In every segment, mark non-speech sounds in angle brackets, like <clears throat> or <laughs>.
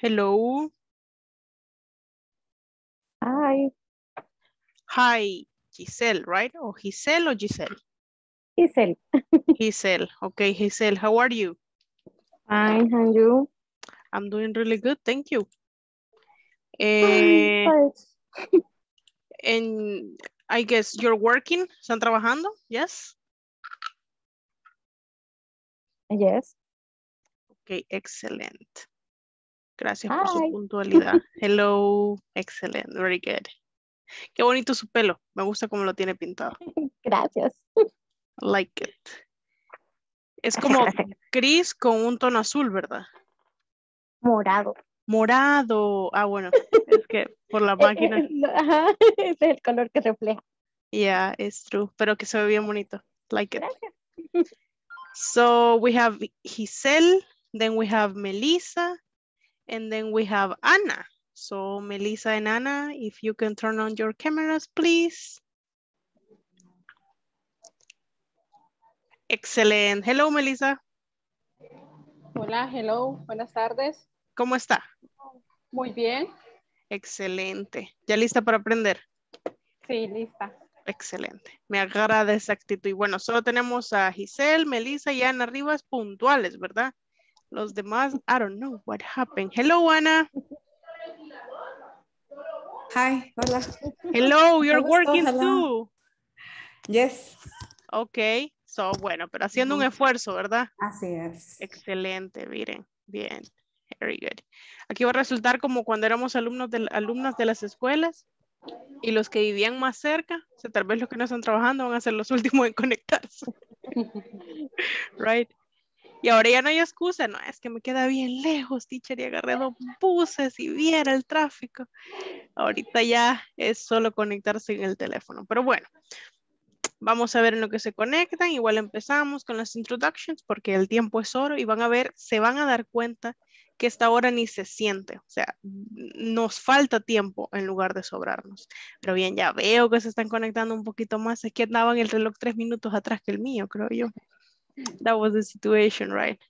Hello. Hi, Hi, Giselle, right? Or Giselle or Giselle? Giselle. <laughs> Giselle. Okay, Giselle, how are you? Fine, and you? I'm doing really good, thank you. Eh, and I guess you're working, ¿están trabajando? Yes? yes. Okay, excellent. Gracias por su puntualidad. <laughs> Hello, excellent, very good. Qué bonito su pelo, me gusta cómo lo tiene pintado. Gracias. Like it. Es <laughs> como gris con un tono azul, ¿verdad? Morado. Morado. Ah, bueno, <laughs> es que por la máquina. No, Ajá, ese es el color que refleja. Yeah, it's true. Pero que se ve bien bonito. Like it. Gracias. So we have Giselle, then we have Melissa, and then we have Anna. So Melissa and Anna, if you can turn on your cameras, please. Excellent. Hello, Melissa. Hola, hello, buenas tardes. ¿Cómo está? Muy bien, Excelente. ¿Ya lista para aprender? sí, lista. Excelente. Me agrada esa actitud. Y bueno, solo tenemos a Giselle, Melissa y Ana Rivas puntuales, ¿verdad? Los demás, I don't know what happened. Hello, Ana. Hi, hola. Hello, <laughs> you're ¿Cómo estás, working too. Yes, Ok. So, bueno, pero haciendo un esfuerzo, ¿verdad? así es. Excelente, miren. Bien. Very good. Aquí va a resultar como cuando éramos alumnos de, alumnas de las escuelas y los que vivían más cerca, o sea, tal vez los que no están trabajando van a ser los <laughs> últimos en conectarse. <laughs> right? Y ahora ya no hay excusa, no, es que me queda bien lejos, teacher, y agarré dos buses y viera el tráfico. Ahorita ya es solo conectarse en el teléfono, pero bueno. Vamos a ver en lo que se conectan, igual empezamos con las introductions porque el tiempo es oro y van a ver, se van a dar cuenta que esta hora ni se siente, o sea, nos falta tiempo en lugar de sobrarnos. Pero bien, ya veo que se están conectando un poquito más, es que andaban el reloj tres minutos atrás que el mío, creo yo. That was the situation, right?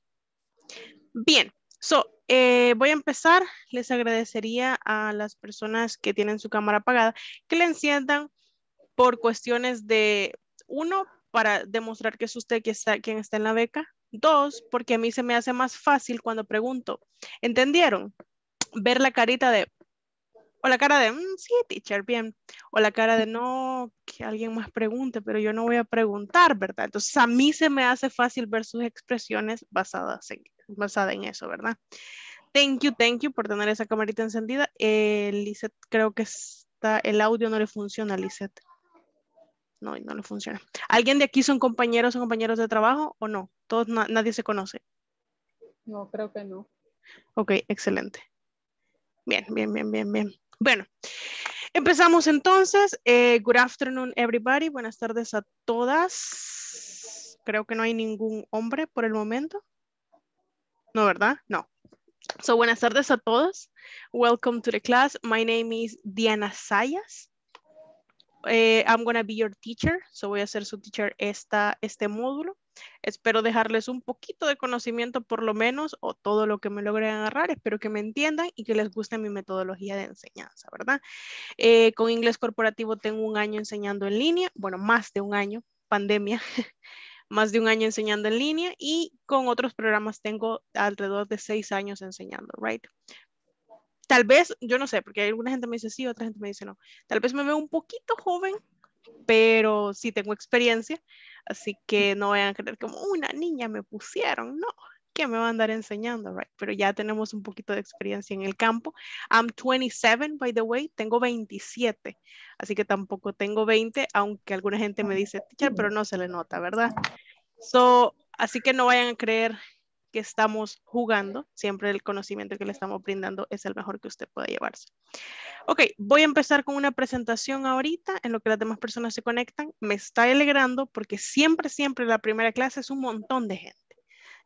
Bien, so, eh, voy a empezar. Les agradecería a las personas que tienen su cámara apagada que la enciendan por cuestiones de, uno, para demostrar que es usted quien está, quien está en la beca. Dos, porque a mí se me hace más fácil cuando pregunto, ¿entendieron? Ver la carita de, o la cara de, "Mm, sí, teacher, bien. O la cara de, no, que alguien más pregunte, pero yo no voy a preguntar, ¿verdad? Entonces, a mí se me hace fácil ver sus expresiones basadas en, basada en eso, ¿verdad? Thank you, thank you por tener esa camarita encendida. Eh, Lisette, creo que está, el audio no le funciona, Lisette. No, no le funciona. ¿Alguien de aquí son compañeros o compañeros de trabajo o no? Todos, na- nadie se conoce. No, creo que no. Ok, excelente. Bien, bien, bien, bien, bien. Bueno, empezamos entonces. Eh, good afternoon, everybody. Buenas tardes a todas. Creo que no hay ningún hombre por el momento. No, ¿verdad? No. So, buenas tardes a todos. Welcome to the class. My name is Diana Sayas. Eh, I'm gonna be your teacher. So, voy a ser su teacher esta, este módulo. Espero dejarles un poquito de conocimiento por lo menos o todo lo que me logren agarrar. Espero que me entiendan y que les guste mi metodología de enseñanza, ¿verdad? Eh, con inglés corporativo tengo un año enseñando en línea, bueno, más de un año, pandemia, <laughs> más de un año enseñando en línea y con otros programas tengo alrededor de seis años enseñando, right? Tal vez, yo no sé, porque alguna gente me dice sí, otra gente me dice no. Tal vez me veo un poquito joven, pero sí tengo experiencia, así que no vayan a creer como una niña me pusieron, no, que me va a andar enseñando, right? Pero ya tenemos un poquito de experiencia en el campo. I'm 27, by the way, tengo 27, así que tampoco tengo 20, aunque alguna gente me dice, teacher, pero no se le nota, ¿verdad? So, así que no vayan a creer que estamos jugando, siempre el conocimiento que le estamos brindando es el mejor que usted pueda llevarse. Ok, voy a empezar con una presentación ahorita en lo que las demás personas se conectan. Me está alegrando porque siempre, siempre la primera clase es un montón de gente.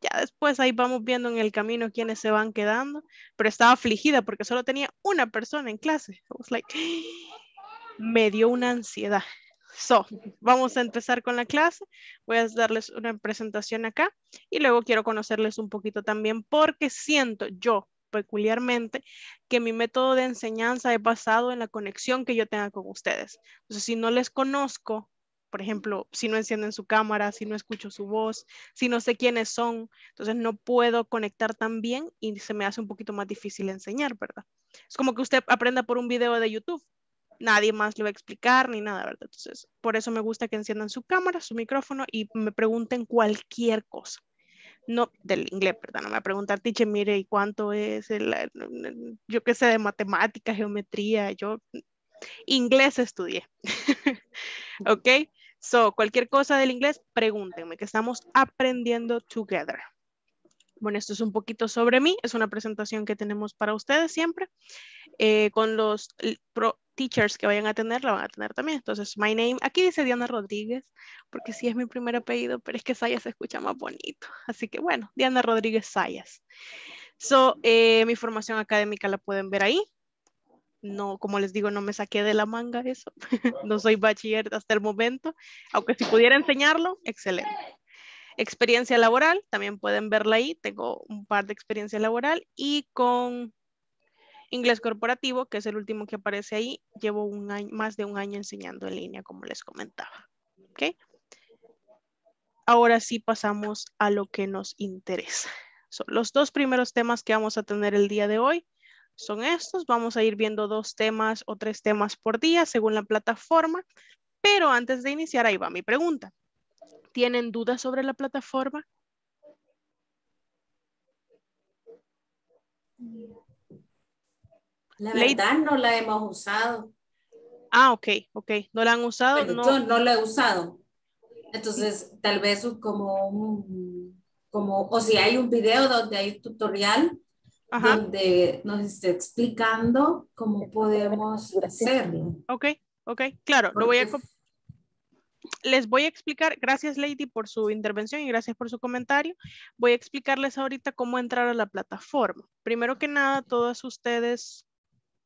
Ya después ahí vamos viendo en el camino quiénes se van quedando, pero estaba afligida porque solo tenía una persona en clase. I was like, <gasps> me dio una ansiedad. So, vamos a empezar con la clase. Voy a darles una presentación acá y luego quiero conocerles un poquito también porque siento yo peculiarmente que mi método de enseñanza es basado en la conexión que yo tenga con ustedes. Entonces, si no les conozco, por ejemplo, si no encienden su cámara, si no escucho su voz, si no sé quiénes son, entonces no puedo conectar tan bien y se me hace un poquito más difícil enseñar, ¿verdad? Es como que usted aprenda por un video de YouTube. Nadie más le va a explicar ni nada, ¿verdad? Entonces, por eso me gusta que enciendan su cámara, su micrófono y me pregunten cualquier cosa. No, del inglés, ¿verdad? No me va a preguntar, teacher, mire, ¿y cuánto es el, yo qué sé, de matemática, geometría? Yo inglés estudié. <laughs> ¿Ok? So, cualquier cosa del inglés, pregúntenme, que estamos aprendiendo together. Bueno, esto es un poquito sobre mí, es una presentación que tenemos para ustedes siempre. Eh, con los pro teachers que vayan a tener, la van a tener también. Entonces, my name, aquí dice Diana Rodríguez, porque sí es mi primer apellido, pero es que Sayas se escucha más bonito. Así que bueno, Diana Rodríguez Sayas. So, eh, mi formación académica la pueden ver ahí no, como les digo, no me saqué de la manga eso. <laughs> no soy bachiller hasta el momento, aunque si pudiera enseñarlo, excelente. Experiencia laboral, también pueden verla ahí. Tengo un par de experiencia laboral y con inglés corporativo, que es el último que aparece ahí, llevo un año, más de un año enseñando en línea, como les comentaba. ¿Ok? Ahora sí pasamos a lo que nos interesa. Los dos primeros temas que vamos a tener el día de hoy son estos. Vamos a ir viendo dos temas o tres temas por día según la plataforma. Pero antes de iniciar, ahí va mi pregunta. ¿Tienen dudas sobre la plataforma? La verdad no la hemos usado. Ah, ok, ok. ¿No la han usado? no. Yo no la he usado. Entonces, tal vez como un, como, o si hay un video donde hay un tutorial, donde nos esté explicando cómo podemos hacerlo. Ok, ok, claro, lo voy a... Les voy a explicar, gracias Lady por su intervención y gracias por su comentario. Voy a explicarles ahorita cómo entrar a la plataforma. Primero que nada, todas ustedes,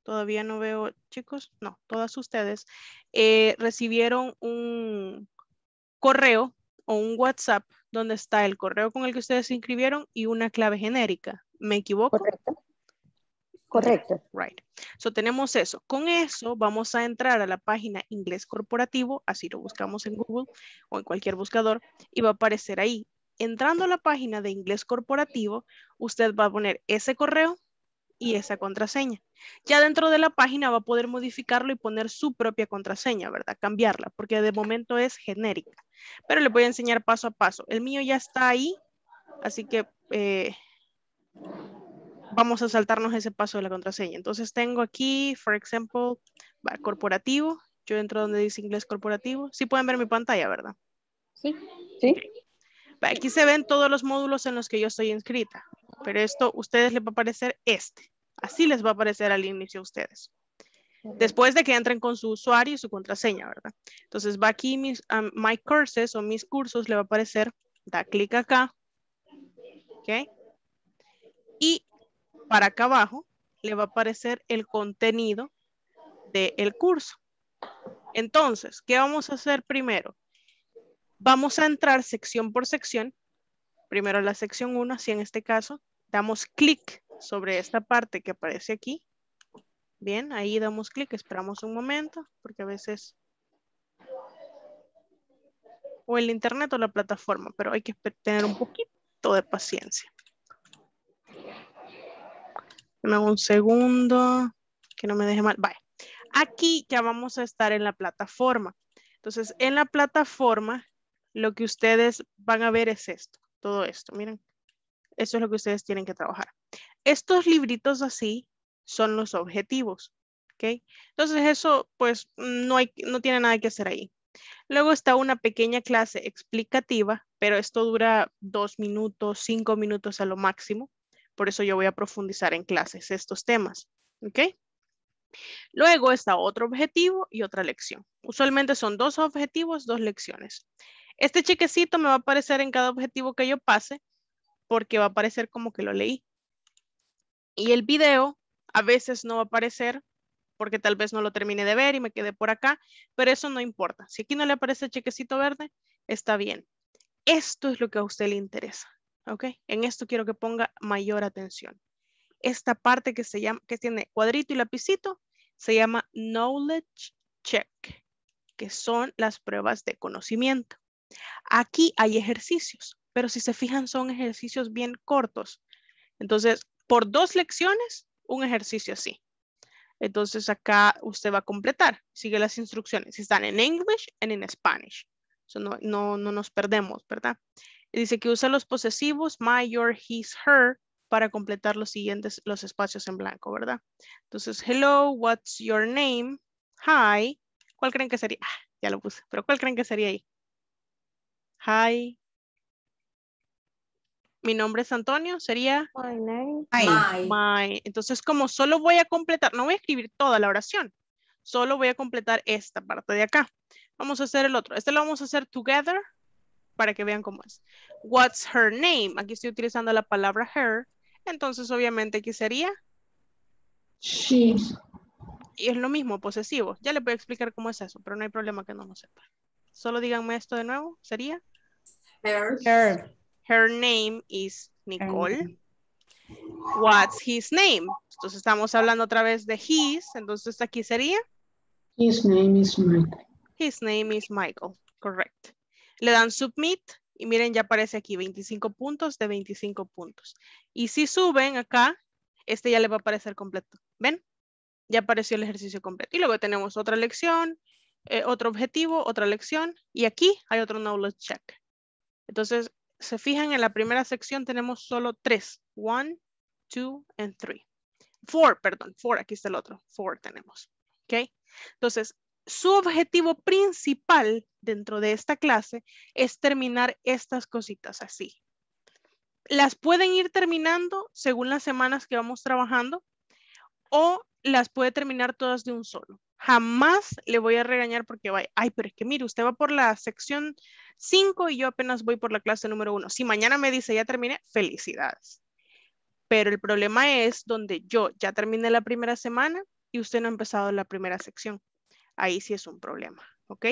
todavía no veo, chicos, no, todas ustedes eh, recibieron un correo o un WhatsApp donde está el correo con el que ustedes se inscribieron y una clave genérica. ¿Me equivoco? Correcto. Correcto. Right. So tenemos eso. Con eso vamos a entrar a la página Inglés Corporativo, así lo buscamos en Google o en cualquier buscador y va a aparecer ahí. Entrando a la página de Inglés Corporativo, usted va a poner ese correo y esa contraseña. Ya dentro de la página va a poder modificarlo y poner su propia contraseña, ¿verdad? Cambiarla, porque de momento es genérica. Pero le voy a enseñar paso a paso. El mío ya está ahí, así que eh, vamos a saltarnos ese paso de la contraseña. Entonces tengo aquí, for example, corporativo. Yo entro donde dice inglés corporativo. Sí pueden ver mi pantalla, ¿verdad? Sí. Sí. Aquí se ven todos los módulos en los que yo estoy inscrita. Pero esto, ustedes les va a aparecer este. Así les va a aparecer al inicio a ustedes. Después de que entren con su usuario y su contraseña, ¿verdad? Entonces va aquí mis um, My Courses o mis cursos, le va a aparecer, da clic acá. ¿Ok? Y para acá abajo le va a aparecer el contenido del curso. Entonces, ¿qué vamos a hacer primero? Vamos a entrar sección por sección. Primero la sección 1, así en este caso, damos clic sobre esta parte que aparece aquí. Bien, ahí damos clic, esperamos un momento, porque a veces o el internet o la plataforma, pero hay que tener un poquito de paciencia. Dame un segundo, que no me deje mal. Vale. Aquí ya vamos a estar en la plataforma. Entonces, en la plataforma, lo que ustedes van a ver es esto, todo esto. Miren, eso es lo que ustedes tienen que trabajar. Estos libritos así son los objetivos. ¿ok? Entonces, eso pues no, hay, no tiene nada que hacer ahí. Luego está una pequeña clase explicativa, pero esto dura dos minutos, cinco minutos a lo máximo. Por eso yo voy a profundizar en clases estos temas. ¿Ok? Luego está otro objetivo y otra lección. Usualmente son dos objetivos, dos lecciones. Este chequecito me va a aparecer en cada objetivo que yo pase porque va a aparecer como que lo leí. Y el video a veces no va a aparecer porque tal vez no lo termine de ver y me quede por acá, pero eso no importa. Si aquí no le aparece el chequecito verde, está bien. Esto es lo que a usted le interesa. ¿Ok? En esto quiero que ponga mayor atención. esta parte que se llama, que tiene cuadrito y lapicito, se llama knowledge check, que son las pruebas de conocimiento. Aquí hay ejercicios, pero si se fijan son ejercicios bien cortos. Entonces, por dos lecciones, un ejercicio así. Entonces acá usted va a completar, sigue las instrucciones. Están en English y en Spanish. no, no, no nos perdemos, ¿verdad? Dice que usa los posesivos my, your, his, her para completar los siguientes, los espacios en blanco, ¿verdad? Entonces, hello, what's your name? Hi. ¿Cuál creen que sería? Ah, ya lo puse, pero ¿cuál creen que sería ahí? Hi. Mi nombre es Antonio, sería My name. My. my. Entonces, como solo voy a completar, no voy a escribir toda la oración, solo voy a completar esta parte de acá. Vamos a hacer el otro. Este lo vamos a hacer together para que vean cómo es. What's her name? Aquí estoy utilizando la palabra her. Entonces, obviamente, aquí sería She. Y es lo mismo, posesivo. Ya les voy a explicar cómo es eso, pero no hay problema que no lo sepa. Solo díganme esto de nuevo. Sería, Her. Her. her name is Nicole. What's his name? Entonces estamos hablando otra vez de his. Entonces aquí sería, His name is Michael. his name is Michael. Correct. Le dan submit y miren, ya aparece aquí 25 puntos de 25 puntos. Y si suben acá, este ya le va a aparecer completo. ¿Ven? Ya apareció el ejercicio completo. Y luego tenemos otra lección, eh, otro objetivo, otra lección. Y aquí hay otro knowledge check. Entonces, se fijan en la primera sección tenemos solo tres. One, two, and three. Four, perdón, four, aquí está el otro. Four tenemos. ¿Ok? Entonces, su objetivo principal dentro de esta clase es terminar estas cositas así. Las pueden ir terminando según las semanas que vamos trabajando o las puede terminar todas de un solo. Jamás le voy a regañar porque vaya, ay, pero es que mire, usted va por la sección 5 y yo apenas voy por la clase número 1. Si mañana me dice ya terminé, felicidades. Pero el problema es donde yo ya terminé la primera semana y usted no ha empezado la primera sección. Ahí sí es un problema, ¿ok?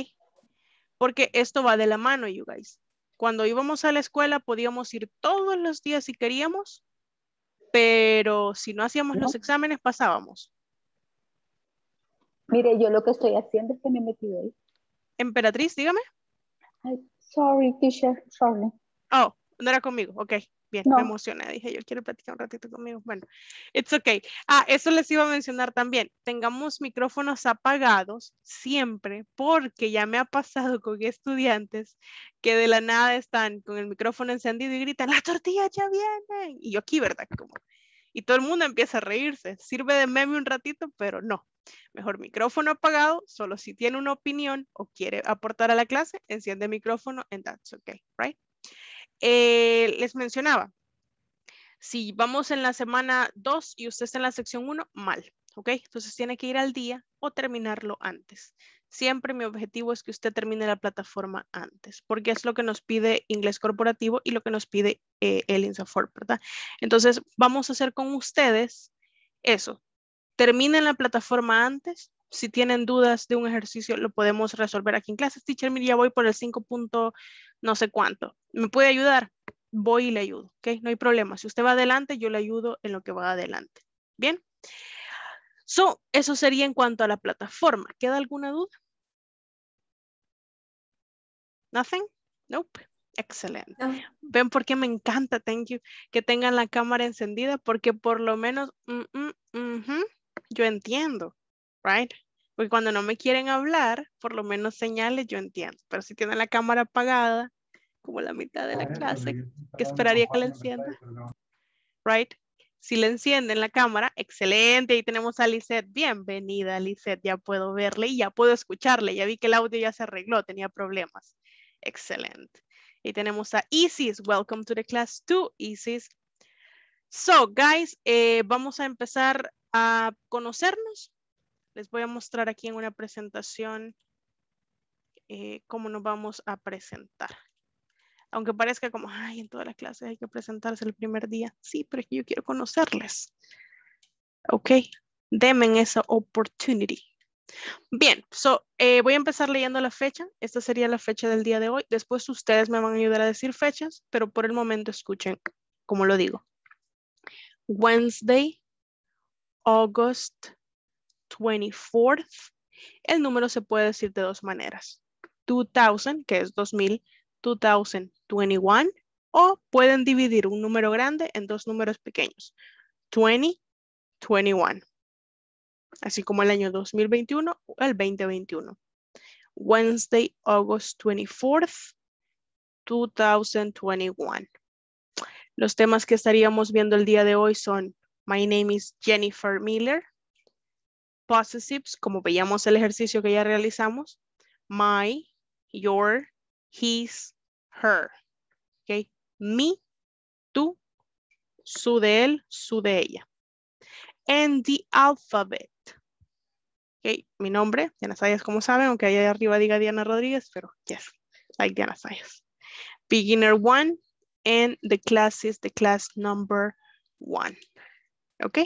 Porque esto va de la mano, you guys. Cuando íbamos a la escuela podíamos ir todos los días si queríamos, pero si no hacíamos los exámenes pasábamos. Mire, yo lo que estoy haciendo es que me he metido ahí. Emperatriz, dígame. Ay, sorry, teacher, sorry. Oh, no era conmigo. Ok, bien, No. me emocioné. Dije, yo quiero platicar un ratito conmigo. Bueno, it's okay. Ah, eso les iba a mencionar también. Tengamos micrófonos apagados siempre, porque ya me ha pasado con estudiantes que de la nada están con el micrófono encendido y gritan, las tortillas ya vienen. Y yo aquí, ¿verdad? Como, y todo el mundo empieza a reírse. Sirve de meme un ratito, pero no. Mejor micrófono apagado, solo si tiene una opinión o quiere aportar a la clase, enciende el micrófono and that's okay, right? Eh, les mencionaba, si vamos en la semana 2 y usted está en la sección 1, mal, ¿ok? Entonces tiene que ir al día o terminarlo antes. Siempre mi objetivo es que usted termine la plataforma antes, porque es lo que nos pide inglés corporativo y lo que nos pide eh, el INSAFORP, ¿verdad? Entonces vamos a hacer con ustedes eso. Terminen la plataforma antes. Si tienen dudas de un ejercicio, lo podemos resolver aquí en clases. Teacher, mire, ya voy por el 5 punto no sé cuánto. ¿Me puede ayudar? Voy y le ayudo, ¿ok? No hay problema. Si usted va adelante, yo le ayudo en lo que va adelante. ¿Bien? So, eso sería en cuanto a la plataforma. ¿Queda alguna duda? Nothing? Nope. Excelente. No. Ven por qué me encanta, thank you, que tengan la cámara encendida, porque por lo menos, mm, mm, yo entiendo, right? Porque cuando no me quieren hablar, por lo menos señales, yo entiendo. Pero si tienen la cámara apagada, como la mitad de la clase, que esperaría que la encienda, right? Si le encienden la cámara, excelente. Y tenemos a Lisette. Bienvenida, Lisette. Ya puedo verle y ya puedo escucharle. Ya vi que el audio ya se arregló, tenía problemas. Excelente. Y tenemos a Isis. Welcome to the class two, Isis. So, guys, eh, vamos a empezar a conocernos. Les voy a mostrar aquí en una presentación eh, cómo nos vamos a presentar. Aunque parezca como, ay, en todas las clases hay que presentarse el primer día. Sí, pero es que yo quiero conocerles. Ok, denme esa opportunity. Bien, so, eh, voy a empezar leyendo la fecha. Esta sería la fecha del día de hoy. Después ustedes me van a ayudar a decir fechas, pero por el momento escuchen como lo digo. Wednesday, August 24th. El número se puede decir de dos maneras. 2000, que es 2000, 2021, o pueden dividir un número grande en dos números pequeños. 20, 21. Así como el año 2021 o el 2021. Wednesday, August 24th, 2021. Los temas que estaríamos viendo el día de hoy son My name is Jennifer Miller. Possessives, como veíamos el ejercicio que ya realizamos. My, your, his, her. Okay. Me, tú, su de él, su de ella. And the alphabet. Okay. Mi nombre, Diana Sayas, como saben, aunque ahí arriba diga Diana Rodríguez, pero yes, like Diana Sayas. Beginner one, and the class is the class number one. ¿Ok?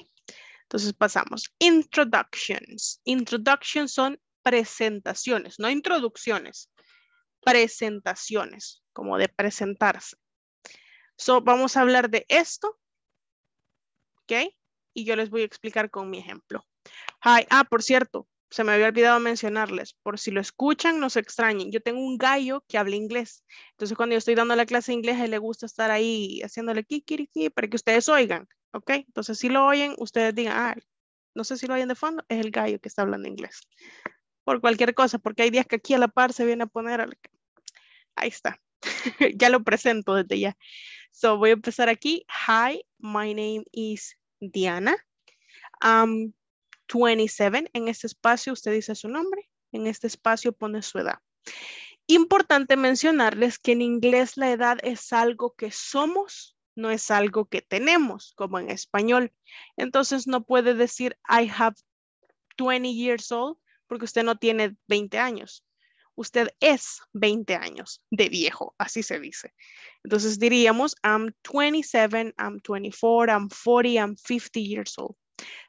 Entonces pasamos. Introductions. Introductions son presentaciones, no introducciones. Presentaciones, como de presentarse. So, vamos a hablar de esto. ¿Ok? Y yo les voy a explicar con mi ejemplo. Hi. Ah, por cierto, se me había olvidado mencionarles, por si lo escuchan, no se extrañen. Yo tengo un gallo que habla inglés. Entonces, cuando yo estoy dando la clase de inglés, a él le gusta estar ahí haciéndole kikiriki para que ustedes oigan, ¿ok? Entonces, si lo oyen, ustedes digan, ah, no sé si lo oyen de fondo, es el gallo que está hablando inglés. Por cualquier cosa, porque hay días que aquí a la par se viene a poner, ahí está. <laughs> ya lo presento desde ya. So, voy a empezar aquí. Hi, my name is Diana. Um, 27. En este espacio usted dice su nombre, en este espacio pone su edad. Importante mencionarles que en inglés la edad es algo que somos, no es algo que tenemos, como en español. Entonces no puede decir I have 20 years old porque usted no tiene 20 años. Usted es 20 años de viejo, así se dice. Entonces diríamos I'm 27, I'm 24, I'm 40, I'm 50 years old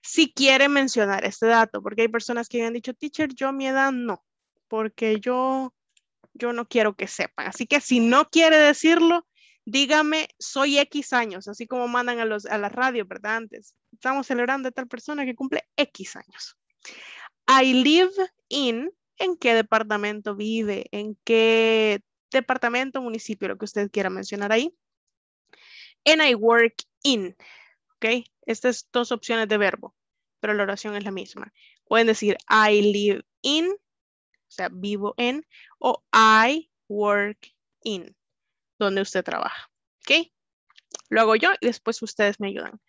si quiere mencionar este dato, porque hay personas que han dicho, teacher, yo mi edad no, porque yo, yo no quiero que sepan. Así que si no quiere decirlo, dígame, soy X años, así como mandan a, los, a la radio, ¿verdad? Antes, estamos celebrando a tal persona que cumple X años. I live in, ¿en qué departamento vive? ¿En qué departamento, municipio, lo que usted quiera mencionar ahí? And I work in, ¿ok? Estas dos opciones de verbo, pero la oración es la misma. Pueden decir I live in, o sea, vivo en, o I work in, donde usted trabaja. ¿Ok? Lo hago yo y después ustedes me ayudan.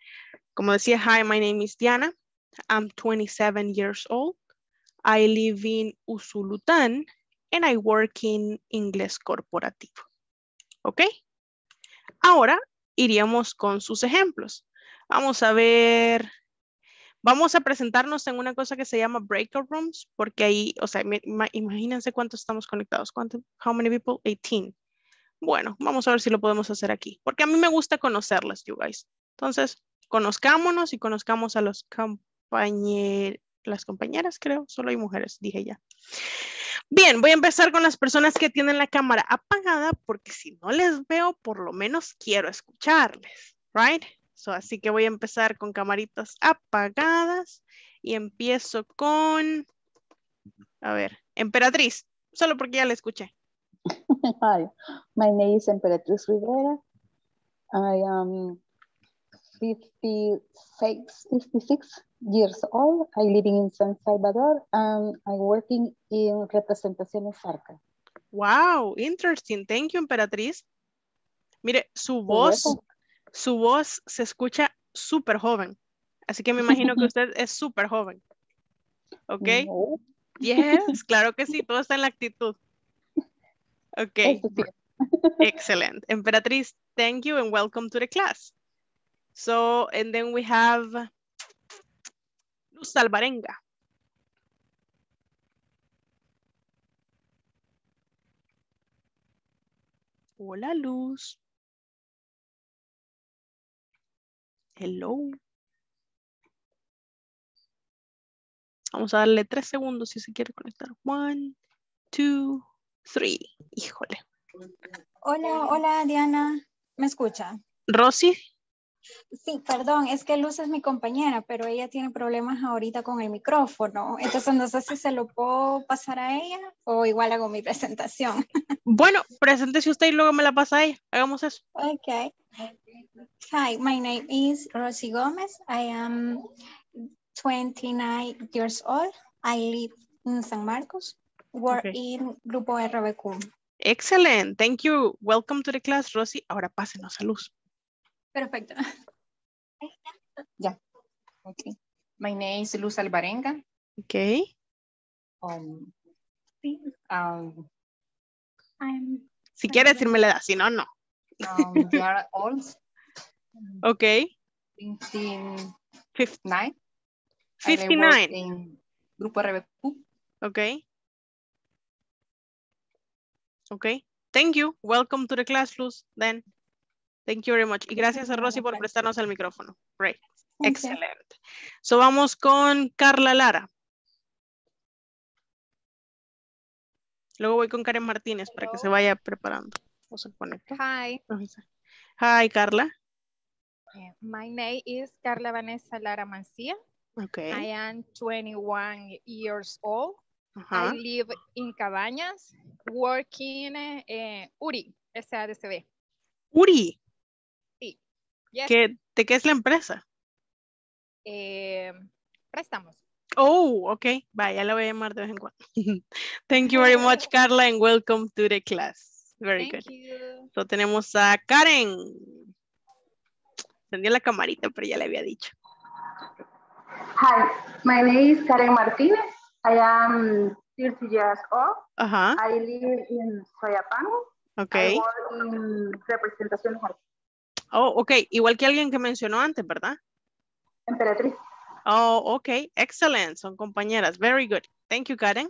Como decía, hi, my name is Diana. I'm 27 years old. I live in Usulután and I work in inglés corporativo. ¿Ok? Ahora iríamos con sus ejemplos. Vamos a ver. Vamos a presentarnos en una cosa que se llama breakout rooms, porque ahí, o sea, imagínense cuántos estamos conectados. ¿Cuánto? How many people? 18. Bueno, vamos a ver si lo podemos hacer aquí, porque a mí me gusta conocerlas, you guys. Entonces, conozcámonos y conozcamos a los compañeros, las compañeras, creo, solo hay mujeres, dije ya. Bien, voy a empezar con las personas que tienen la cámara apagada, porque si no les veo, por lo menos quiero escucharles, right? así que voy a empezar con camaritas apagadas y empiezo con, a ver, Emperatriz, solo porque ya la escuché. <laughs> Hi, my name is Emperatriz Rivera. I am 56, 56 years old. I living in San Salvador and I'm working in Representaciones Arca. Wow, interesting. Thank you, Emperatriz. Mire, su voz su voz se escucha súper joven. Así que me imagino que usted es súper joven. ¿Ok? Yes, claro que sí, todo está en la actitud. <laughs> Ok. Excellent. Emperatriz, thank you and welcome to the class. So, and then we have Luz Alvarenga. Hola, Luz. Hello. Vamos a darle tres segundos si se quiere conectar. One, two, three. Híjole. Hola, hola Diana. ¿Me escucha? Rosy. Sí, perdón, es que Luz es mi compañera, pero ella tiene problemas ahorita con el micrófono. Entonces no sé si se lo puedo pasar a ella o igual hago mi presentación. Bueno, preséntese usted y luego me la pasa a ella. Hagamos eso. Okay. Hi, my name is Rosy Gomez. I am 29 years old. I live in San Marcos. Work Okay. in Grupo RBQ. Excellent. Thank you. Welcome to the class, Rosy. Ahora pásenos a luz. Perfecto. Yeah. Okay. My name is Luz Alvarenga. Ok. Um, um, I'm Si quiere decirme la edad, si no, no. um, they are old. Ok. 59. Fif- I work 59. in Grupo RBQ. Ok. Ok. Thank you. Welcome to the class, Luz, then. Thank you very much. Y gracias a Rosy por prestarnos el micrófono. Great. Excelente. So vamos con Carla Lara. Luego voy con Karen Martínez para que se vaya preparando. O se conecta. Hi, Hi, Carla. uh, my name is Carla Vanessa Lara Mancia. Ok. I am 21 years old. Ajá. I live in Cabañas, working eh, URI, SADCB. Uri, Yes, ¿qué, ¿de qué es la empresa? eh, préstamos. Oh, ok. Vaya, la voy a llamar de vez en cuando. <laughs> Thank you very much, <laughs> Carla, and welcome to the class. Very Thank good. you. So tenemos a Karen. Encendió la camarita, pero ya le había dicho. Hi, my name is Karen Martinez. I am 30 years old. Ajá, I live in Soyapango. ok. I work in representaciones artísticas. Oh, ok. Igual que alguien que mencionó antes, ¿verdad? Emperatriz. Oh, ok. Excellent. Son compañeras. Very good. Thank you, Karen.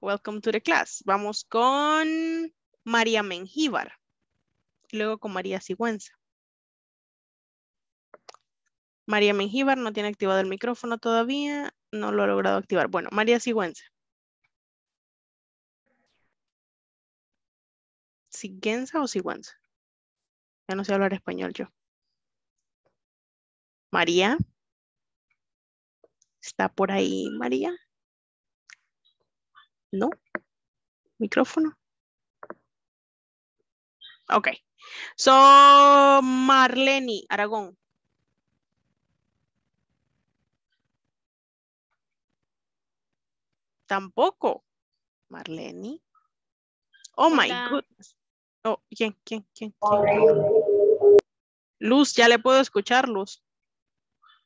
Welcome to the class. Vamos con María Mengíbar. Luego con María Sigüenza. María Mengíbar no tiene activado el micrófono todavía. No lo ha logrado activar. Bueno, María Sigüenza. ¿Sigüenza o Sigüenza? Ya no sé hablar español yo. María. ¿Está por ahí María? No. Micrófono. Ok. So, Marlene Aragón. Tampoco. Marlene. Oh my goodness. Oh, ¿quién, quién, quién? quién? Luz, ya le puedo escuchar, Luz.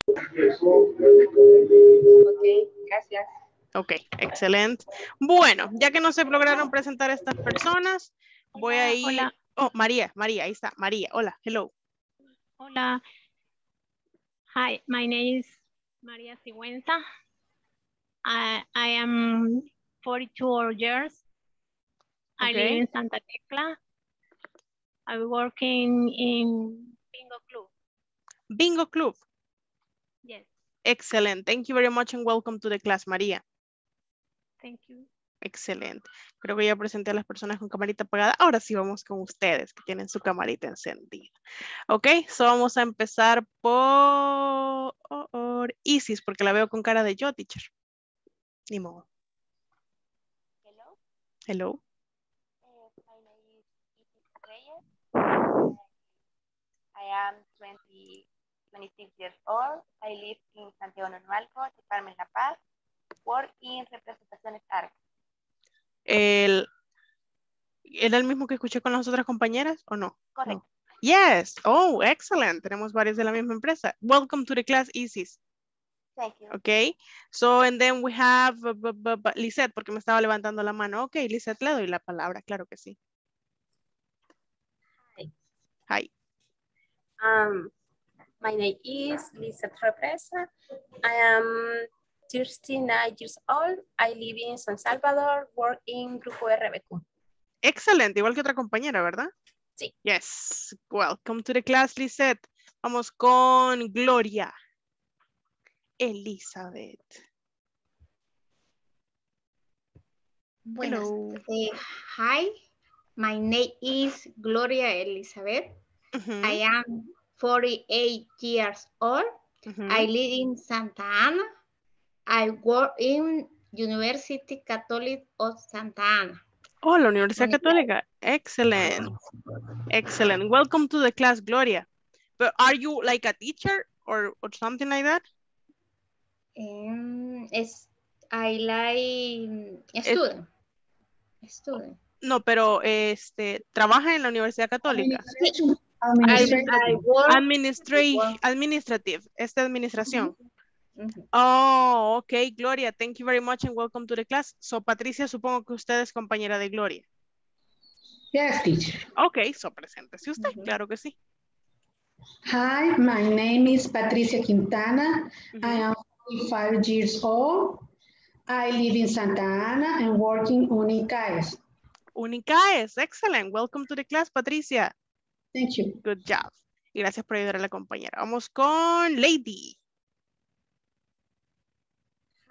Ok, gracias. Ok, excelente. Bueno, ya que no se lograron presentar estas personas, voy a ir. hola. Oh, María, María, ahí está. María, hola, hello. Hola. Hi, my name is Maria Sigüenza. I, I am 42 years. I live Okay. in Santa Tecla. I'm working in Bingo Club. Bingo Club. Yes, Excellent. Thank you very much and welcome to the class, María. thank you. Excelente. Creo que ya presenté a las personas con camarita apagada. Ahora sí vamos con ustedes que tienen su camarita encendida. Ok, so vamos a empezar por Isis, porque la veo con cara de yo, teacher. Ni modo. Hello, Hello. uh, my name is Isis Reyes. Uh, I am 20, 26 years old. I live in Santiago Nualco, Department La Paz. Work in representaciones art. El, ¿Era el mismo que escuché con las otras compañeras o no? Correcto. Yes. Oh, excellent. Tenemos varios de la misma empresa. Welcome to the class, Isis. Thank you. Okay. So, and then we have Lisette, porque me estaba levantando la mano. Ok, Lisette, le doy la palabra. Claro que sí. Hi. Hi. Um, my name is Lisa Represa. I am 39 years old. I live in San Salvador, work in Grupo RBQ. Excelente, igual que otra compañera, ¿verdad? Sí. Yes. Welcome to the class, Lisette. Vamos con Gloria. Elizabeth. Eh, hi, my name is Gloria Elizabeth. I am 48 years old. Mm -hmm. I live in Santa Ana. I work in University Catholic of Santa Ana. Oh, la Universidad Católica. Excellent. Excellent. Welcome to the class, Gloria. But are you like a teacher or, or something like that? Um, es, I like student. Es, student. No, pero este, trabaja en la Universidad Católica. Sí. Administrative. Administrative. Administrative. Esta administración. Mm -hmm. Oh, ok, Gloria. Thank you very much and welcome to the class. So, Patricia, supongo que usted es compañera de Gloria. Yes, teacher. Ok, so preséntese usted, mm -hmm. claro que sí. Hi, my name is Patricia Quintana. Mm -hmm. I am 45 years old. I live in Santa Ana and work in Unicaes. Unicaes, excellent. Welcome to the class, Patricia. Thank you. Good job. Y gracias por ayudar a la compañera. Vamos con Lady.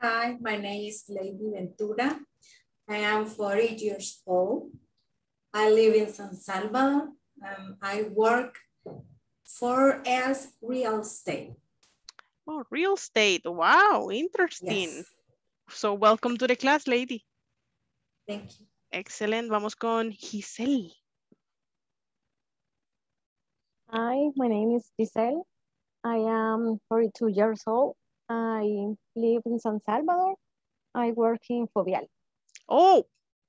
Hi, my name is Lady Ventura. I am 40 years old. I live in San Salvador. Um, I work for as real estate. Oh, real estate. Wow, interesting. Yes. So welcome to the class, lady. Thank you. Excellent. Vamos con Giselle. Hi, my name is Giselle. I am 42 years old. I live in San Salvador. I work in Fovial. Oh,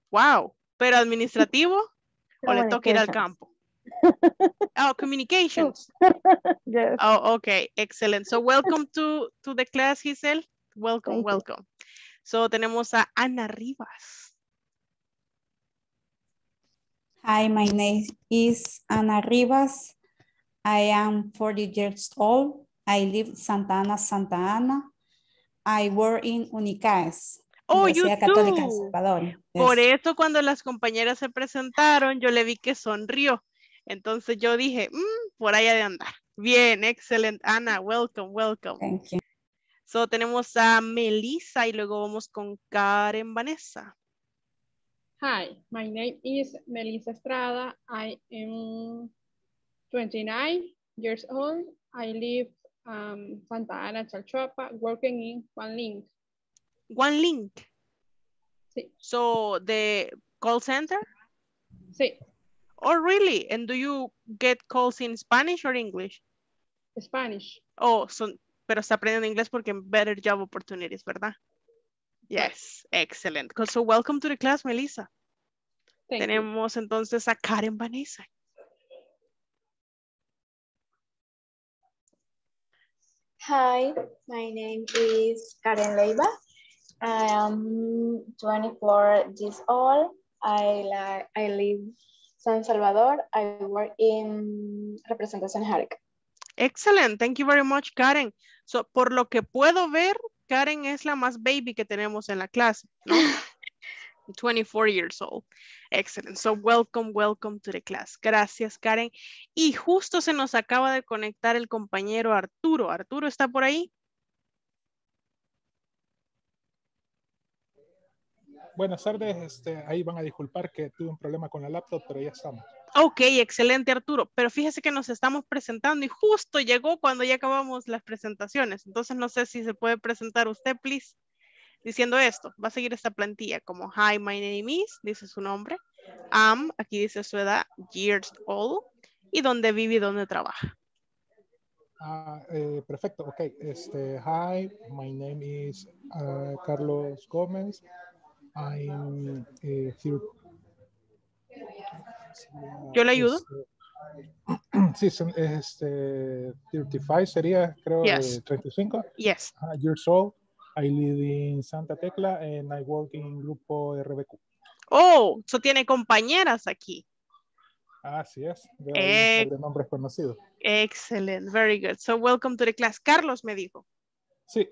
wow. ¿Pero administrativo <laughs> o le toca ir al campo? <laughs> oh, communications. <laughs> yes. Oh, okay. Excellent. So welcome to, to the class, Giselle. Welcome, Thank welcome. You. So tenemos a Ana Rivas. Hi, my name is Ana Rivas. I am 40 years old. I live Santa Ana, Santa Ana. I work in Unicaes. Oh, you Católica do. Salvador. Yes. Por eso cuando las compañeras se presentaron, yo le vi que sonrió. Entonces yo dije, mm, por allá de andar. Bien, excelente. Ana, welcome, welcome. Thank you. So tenemos a Melissa y luego vamos con Karen Vanessa. Hi, my name is Melissa Estrada. I am 29 years old. I live um, Santa Ana, Chalchuapa, working in One Link. One Link? Sí. So, the call center? Sí. Oh, really? And do you get calls in Spanish or English? Spanish. Oh, so, pero está aprendiendo inglés porque better job opportunities, ¿verdad? Yes, excellent. So, welcome to the class, Melissa. Thank Tenemos you. entonces a Karen Vanessa. Hi, my name is Karen Leiva. I am 24 years old. I, like, I live San Salvador. I work in Representación Jarek. Excellent. Thank you very much, Karen. So, por lo que puedo ver, Karen es la más baby que tenemos en la clase, ¿no? <laughs> 24 years old. Excellent. So, welcome, welcome to the class. Gracias, Karen. Y justo se nos acaba de conectar el compañero Arturo. Arturo, ¿está por ahí? Buenas tardes, este, ahí van a disculpar que tuve un problema con la laptop, pero ya estamos. Ok, excelente Arturo, pero fíjese que nos estamos presentando y justo llegó cuando ya acabamos las presentaciones, entonces no sé si se puede presentar usted, please, diciendo esto, va a seguir esta plantilla como Hi, my name is, dice su nombre, am, aquí dice su edad, years old, y dónde vive y dónde trabaja. Ah, eh, perfecto, ok, este, hi, my name is uh, Carlos Gómez, I'm eh, ¿Yo le ayudo? Este, <clears throat> sí, este, 35 sería, creo, Yes. 35. Yes. Uh, years old. I live in Santa Tecla and I work in Grupo RBQ. Oh, so tiene compañeras aquí. Así es. Ahí Eh, de nombres conocidos. Excellent, very good. So welcome to the class. Carlos me dijo. Sí.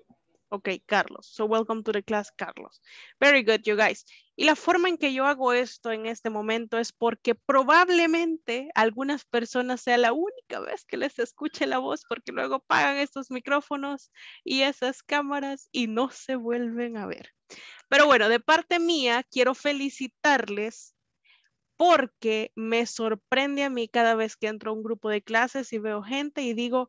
Ok, Carlos. So welcome to the class, Carlos. Very good, you guys. Y la forma en que yo hago esto en este momento es porque probablemente algunas personas sea la única vez que les escuche la voz porque luego pagan estos micrófonos y esas cámaras y no se vuelven a ver. Pero bueno, de parte mía, quiero felicitarles porque me sorprende a mí cada vez que entro a un grupo de clases y veo gente y digo,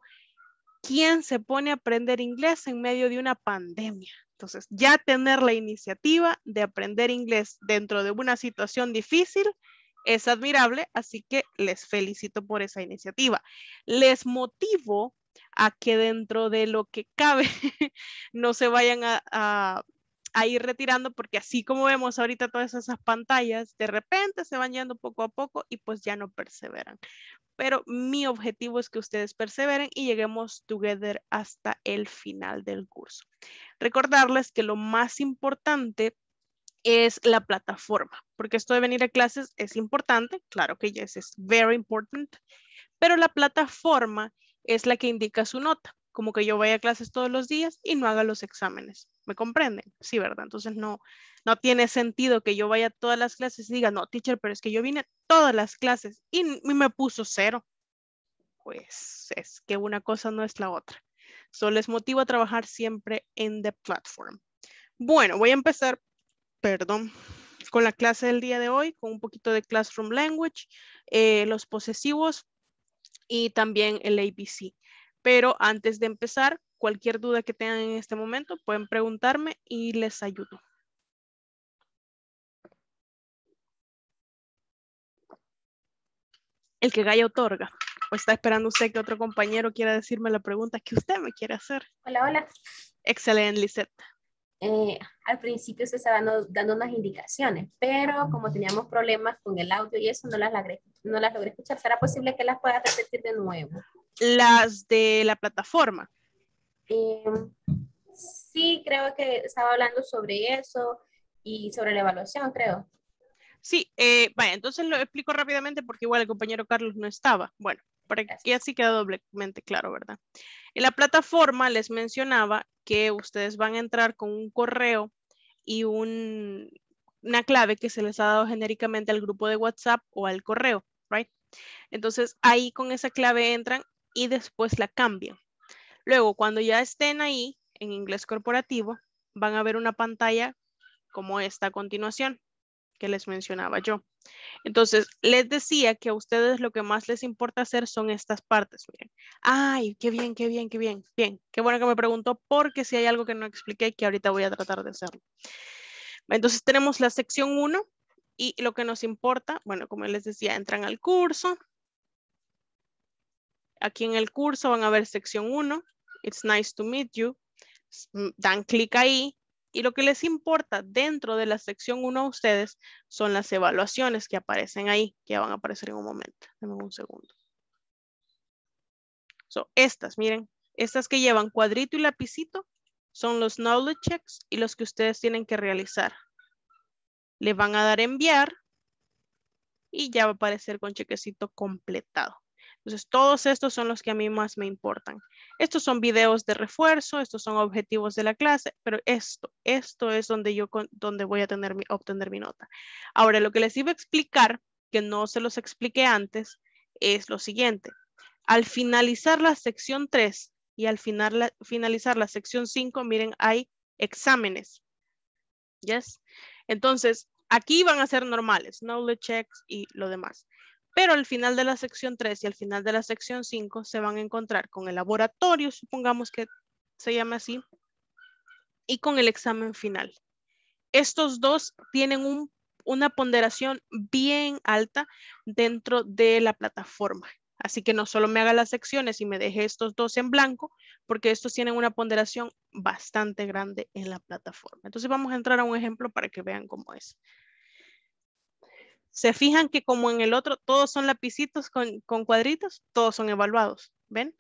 ¿quién se pone a aprender inglés en medio de una pandemia? Entonces, ya tener la iniciativa de aprender inglés dentro de una situación difícil es admirable, así que les felicito por esa iniciativa. Les motivo a que dentro de lo que cabe <laughs> no se vayan a, ir retirando porque así como vemos ahorita todas esas pantallas, de repente se van yendo poco a poco y pues ya no perseveran. Pero mi objetivo es que ustedes perseveren y lleguemos together hasta el final del curso. Recordarles que lo más importante es la plataforma, porque esto de venir a clases es importante, claro que yes, es very important, pero la plataforma es la que indica su nota, como que yo vaya a clases todos los días y no haga los exámenes. ¿Me comprenden? Sí, ¿verdad? Entonces no, no tiene sentido que yo vaya a todas las clases y diga, no, teacher, pero es que yo vine a todas las clases y, me puso cero. Pues es que una cosa no es la otra. Solo les motivo a trabajar siempre en the platform. Bueno, voy a empezar, perdón, con la clase del día de hoy, con un poquito de Classroom Language, eh, los posesivos, y también el ABC. Pero antes de empezar, cualquier duda que tengan en este momento, pueden preguntarme y les ayudo. El que Gaya otorga. ¿O está esperando usted que otro compañero quiera decirme la pregunta que usted me quiere hacer? Hola, hola. Excelente, Lisette. Eh, al principio se estaban dando, unas indicaciones, pero como teníamos problemas con el audio y eso, no las, logré, no las logré escuchar. ¿Será posible que las pueda repetir de nuevo? Las de la plataforma. Em, sí, creo que estaba hablando sobre eso y sobre la evaluación, creo. Sí, eh, vaya, entonces lo explico rápidamente porque igual el compañero Carlos no estaba. Bueno, para que así queda doblemente claro, ¿verdad? En la plataforma les mencionaba que ustedes van a entrar con un correo y una clave que se les ha dado genéricamente al grupo de WhatsApp o al correo, right? Entonces ahí con esa clave entran y después la cambian. Luego, cuando ya estén ahí en inglés corporativo, van a ver una pantalla como esta a continuación que les mencionaba yo. Entonces, les decía que a ustedes lo que más les importa hacer son estas partes. Miren. Ay, qué bien, qué bien, qué bien. Bien, qué bueno que me preguntó porque si hay algo que no expliqué que ahorita voy a tratar de hacerlo. Entonces, tenemos la sección 1 y lo que nos importa, bueno, como les decía, entran al curso. Aquí en el curso van a ver sección 1. It's nice to meet you. Dan clic ahí y lo que les importa dentro de la sección 1 a ustedes son las evaluaciones que aparecen ahí, que van a aparecer en un momento. Denme un segundo. So, estas, miren, estas que llevan cuadrito y lapicito son los knowledge checks y los que ustedes tienen que realizar. Le van a dar enviar y ya va a aparecer con chequecito completado. Entonces, todos estos son los que a mí más me importan. Estos son videos de refuerzo, estos son objetivos de la clase, pero esto, esto es donde yo donde voy a tener mi, obtener mi nota. Ahora, lo que les iba a explicar, que no se los expliqué antes, es lo siguiente. Al finalizar la sección 3 y al final finalizar la sección 5, miren, hay exámenes. ¿Yes? Entonces, aquí van a ser normales, knowledge checks y lo demás. Pero al final de la sección 3 y al final de la sección 5 se van a encontrar con el laboratorio, supongamos que se llame así, y con el examen final. Estos dos tienen una ponderación bien alta dentro de la plataforma. Así que no solo me haga las secciones y me deje estos dos en blanco, porque estos tienen una ponderación bastante grande en la plataforma. Entonces vamos a entrar a un ejemplo para que vean cómo es. Se fijan que como en el otro todos son lapicitos con, cuadritos, todos son evaluados, ¿ven?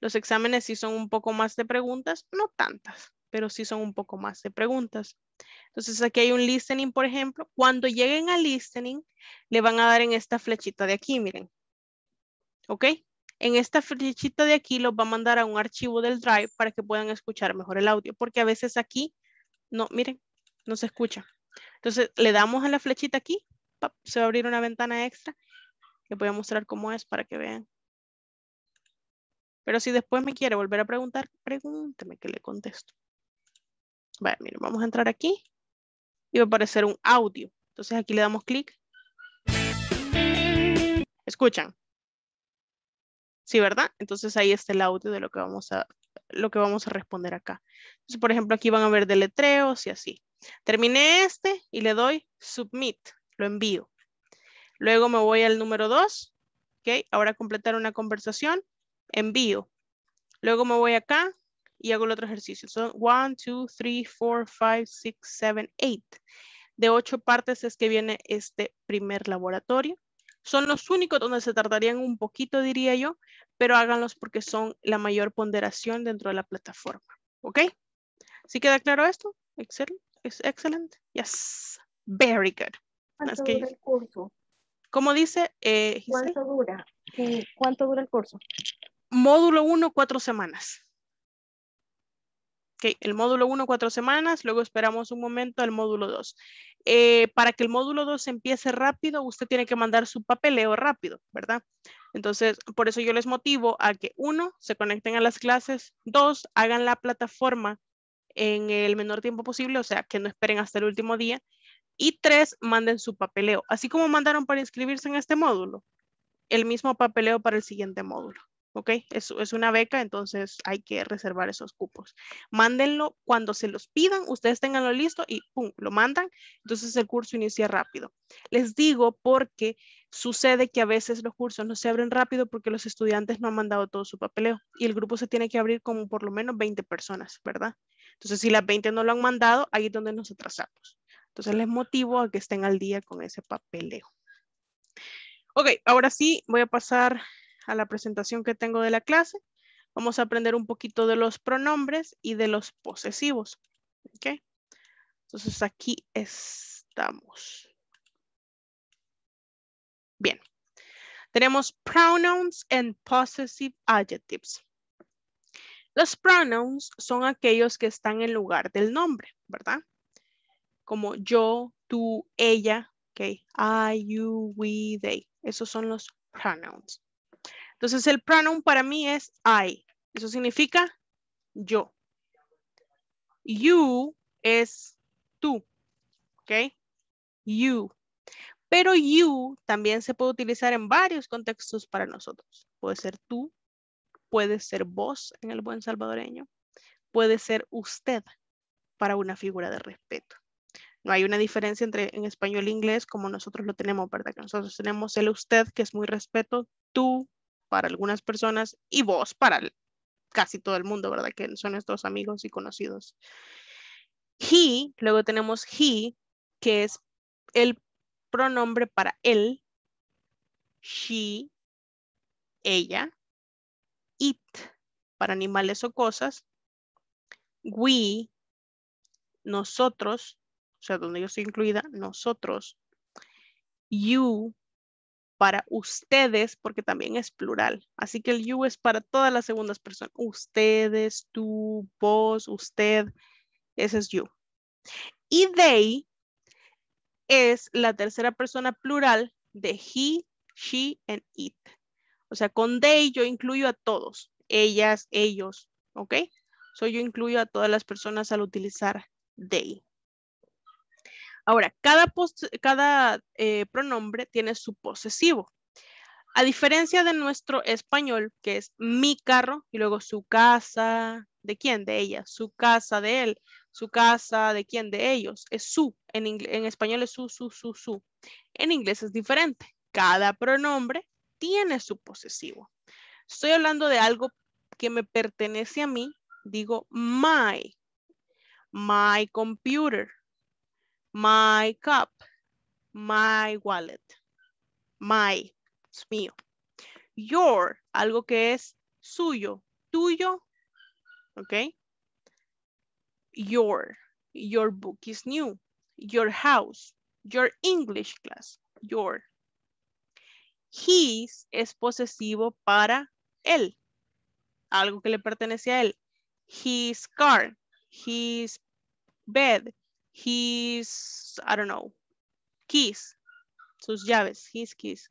Los exámenes sí son un poco más de preguntas, no tantas, pero sí son un poco más de preguntas. Entonces aquí hay un listening, por ejemplo. Cuando lleguen al listening, le van a dar en esta flechita de aquí, miren. ¿Ok? En esta flechita de aquí los va a mandar a un archivo del Drive para que puedan escuchar mejor el audio, porque a veces aquí, no, miren, no se escucha. Entonces le damos a la flechita aquí se va a abrir una ventana extra. Les voy a mostrar cómo es para que vean. Pero si después me quiere volver a preguntar, pregúnteme que le contesto. Vale, vamos a entrar aquí y va a aparecer un audio. Entonces aquí le damos clic ¿Escuchan? Sí, ¿verdad? Entonces ahí está el audio de lo que vamos a, lo que vamos a responder acá. Por ejemplo, aquí van a ver deletreos y así. Terminé este y le doy submit, lo envío. Luego me voy al número 2, ¿ok? Ahora completar una conversación, envío. Luego me voy acá y hago el otro ejercicio. Son 1, 2, 3, 4, 5, 6, 7, 8. De ocho partes es que viene este primer laboratorio. Son los únicos donde se tardarían un poquito, diría yo, pero háganlos porque son la mayor ponderación dentro de la plataforma. ¿Ok? ¿Sí queda claro esto? Excelente. Excelente. Yes. Very good. ¿Cuánto dura el curso? ¿Cómo dice? Eh, ¿Cuánto dura? ¿Cuánto dura el curso? Módulo 1, cuatro semanas. El módulo 1, cuatro semanas, luego esperamos un momento al módulo 2. Eh, para que el módulo 2 empiece rápido, usted tiene que mandar su papeleo rápido, ¿verdad? Entonces, por eso yo les motivo a que uno, se conecten a las clases, dos, hagan la plataforma en el menor tiempo posible, o sea, que no esperen hasta el último día, y tres, manden su papeleo, así como mandaron para inscribirse en este módulo, el mismo papeleo para el siguiente módulo. ¿ok? Es, una beca, entonces hay que reservar esos cupos. Mándenlo cuando se los pidan, ustedes tenganlo listo y pum, lo mandan, entonces el curso inicia rápido. Les digo porque sucede que a veces los cursos no se abren rápido porque los estudiantes no han mandado todo su papeleo y el grupo se tiene que abrir como por lo menos 20 personas, ¿verdad? Entonces, si las 20 no lo han mandado, ahí es donde nos atrasamos. Entonces, les motivo a que estén al día con ese papeleo. Ok, ahora sí voy a pasar a la presentación que tengo de la clase. Vamos a aprender un poquito de los pronombres y de los posesivos. ¿Ok? Entonces aquí estamos. Bien. Tenemos pronouns and possessive adjectives. Los pronouns son aquellos que están en lugar del nombre, ¿verdad? Como yo, tú, ella, ok. I, you, we, they. Esos son los pronouns. Entonces el pronoun para mí es I. Eso significa yo. You es tú. ¿Ok? You. Pero you también se puede utilizar en varios contextos para nosotros. Puede ser tú, puede ser vos en el buen salvadoreño, puede ser usted para una figura de respeto. No hay una diferencia entre en español e inglés como nosotros lo tenemos, ¿verdad? Que nosotros tenemos el usted, que es muy respeto, tú, para algunas personas y vos para casi todo el mundo, ¿verdad? Que son nuestros amigos y conocidos. He, luego tenemos he, que es el pronombre para él, she, ella, it, para animales o cosas, we, nosotros, o sea, donde yo estoy incluida, nosotros, you, para ustedes, porque también es plural. Así que el you es para todas las segundas personas. Ustedes, tú, vos, usted. Ese es you. Y they es la tercera persona plural de he, she, and it. O sea, con they yo incluyo a todos. Ellas, ellos. ¿Ok? So yo incluyo a todas las personas al utilizar they. Ahora, cada, cada eh, pronombre tiene su posesivo. A diferencia de nuestro español, que es mi carro, y luego su casa, ¿de quién? De ella. Su casa, de él. Su casa, ¿de quién? De ellos. Es su. En, en español es su, su, su, su. En inglés es diferente. Cada pronombre tiene su posesivo. Estoy hablando de algo que me pertenece a mí. Digo my. My computer my cup, my wallet, my, es mío. Your, algo que es suyo, tuyo, ok. Your, your book is new. Your house, your English class, your. His es posesivo para él, algo que le pertenece a él. His car, his bed, his, I don't know, keys, sus llaves, his keys.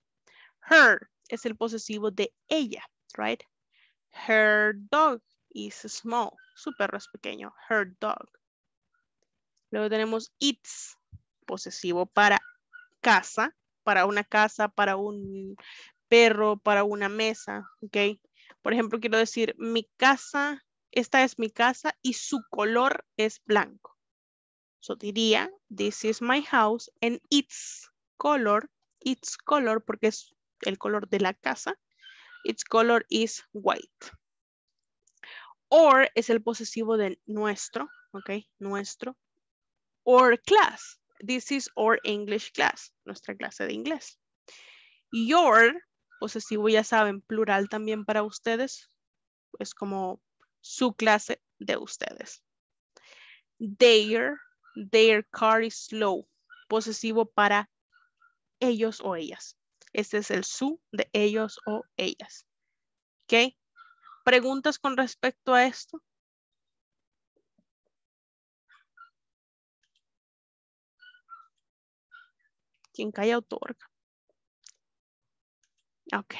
Her es el posesivo de ella, right? Her dog is small, su perro es pequeño, her dog. Luego tenemos its, posesivo para casa, para una casa, para un perro, para una mesa, ¿ok? Por ejemplo, quiero decir, mi casa, esta es mi casa y su color es blanco. So diría, this is my house and its color, its color, porque es el color de la casa, its color is white. Or es el posesivo de nuestro, ¿ok? Nuestro. Or class. This is our English class, nuestra clase de inglés. Your, posesivo ya saben, plural también para ustedes, es como su clase de ustedes. Their, their car is slow, posesivo para ellos o ellas. Este es el su de ellos o ellas. ¿Ok? ¿Preguntas con respecto a esto? Quien calla otorga. Ok.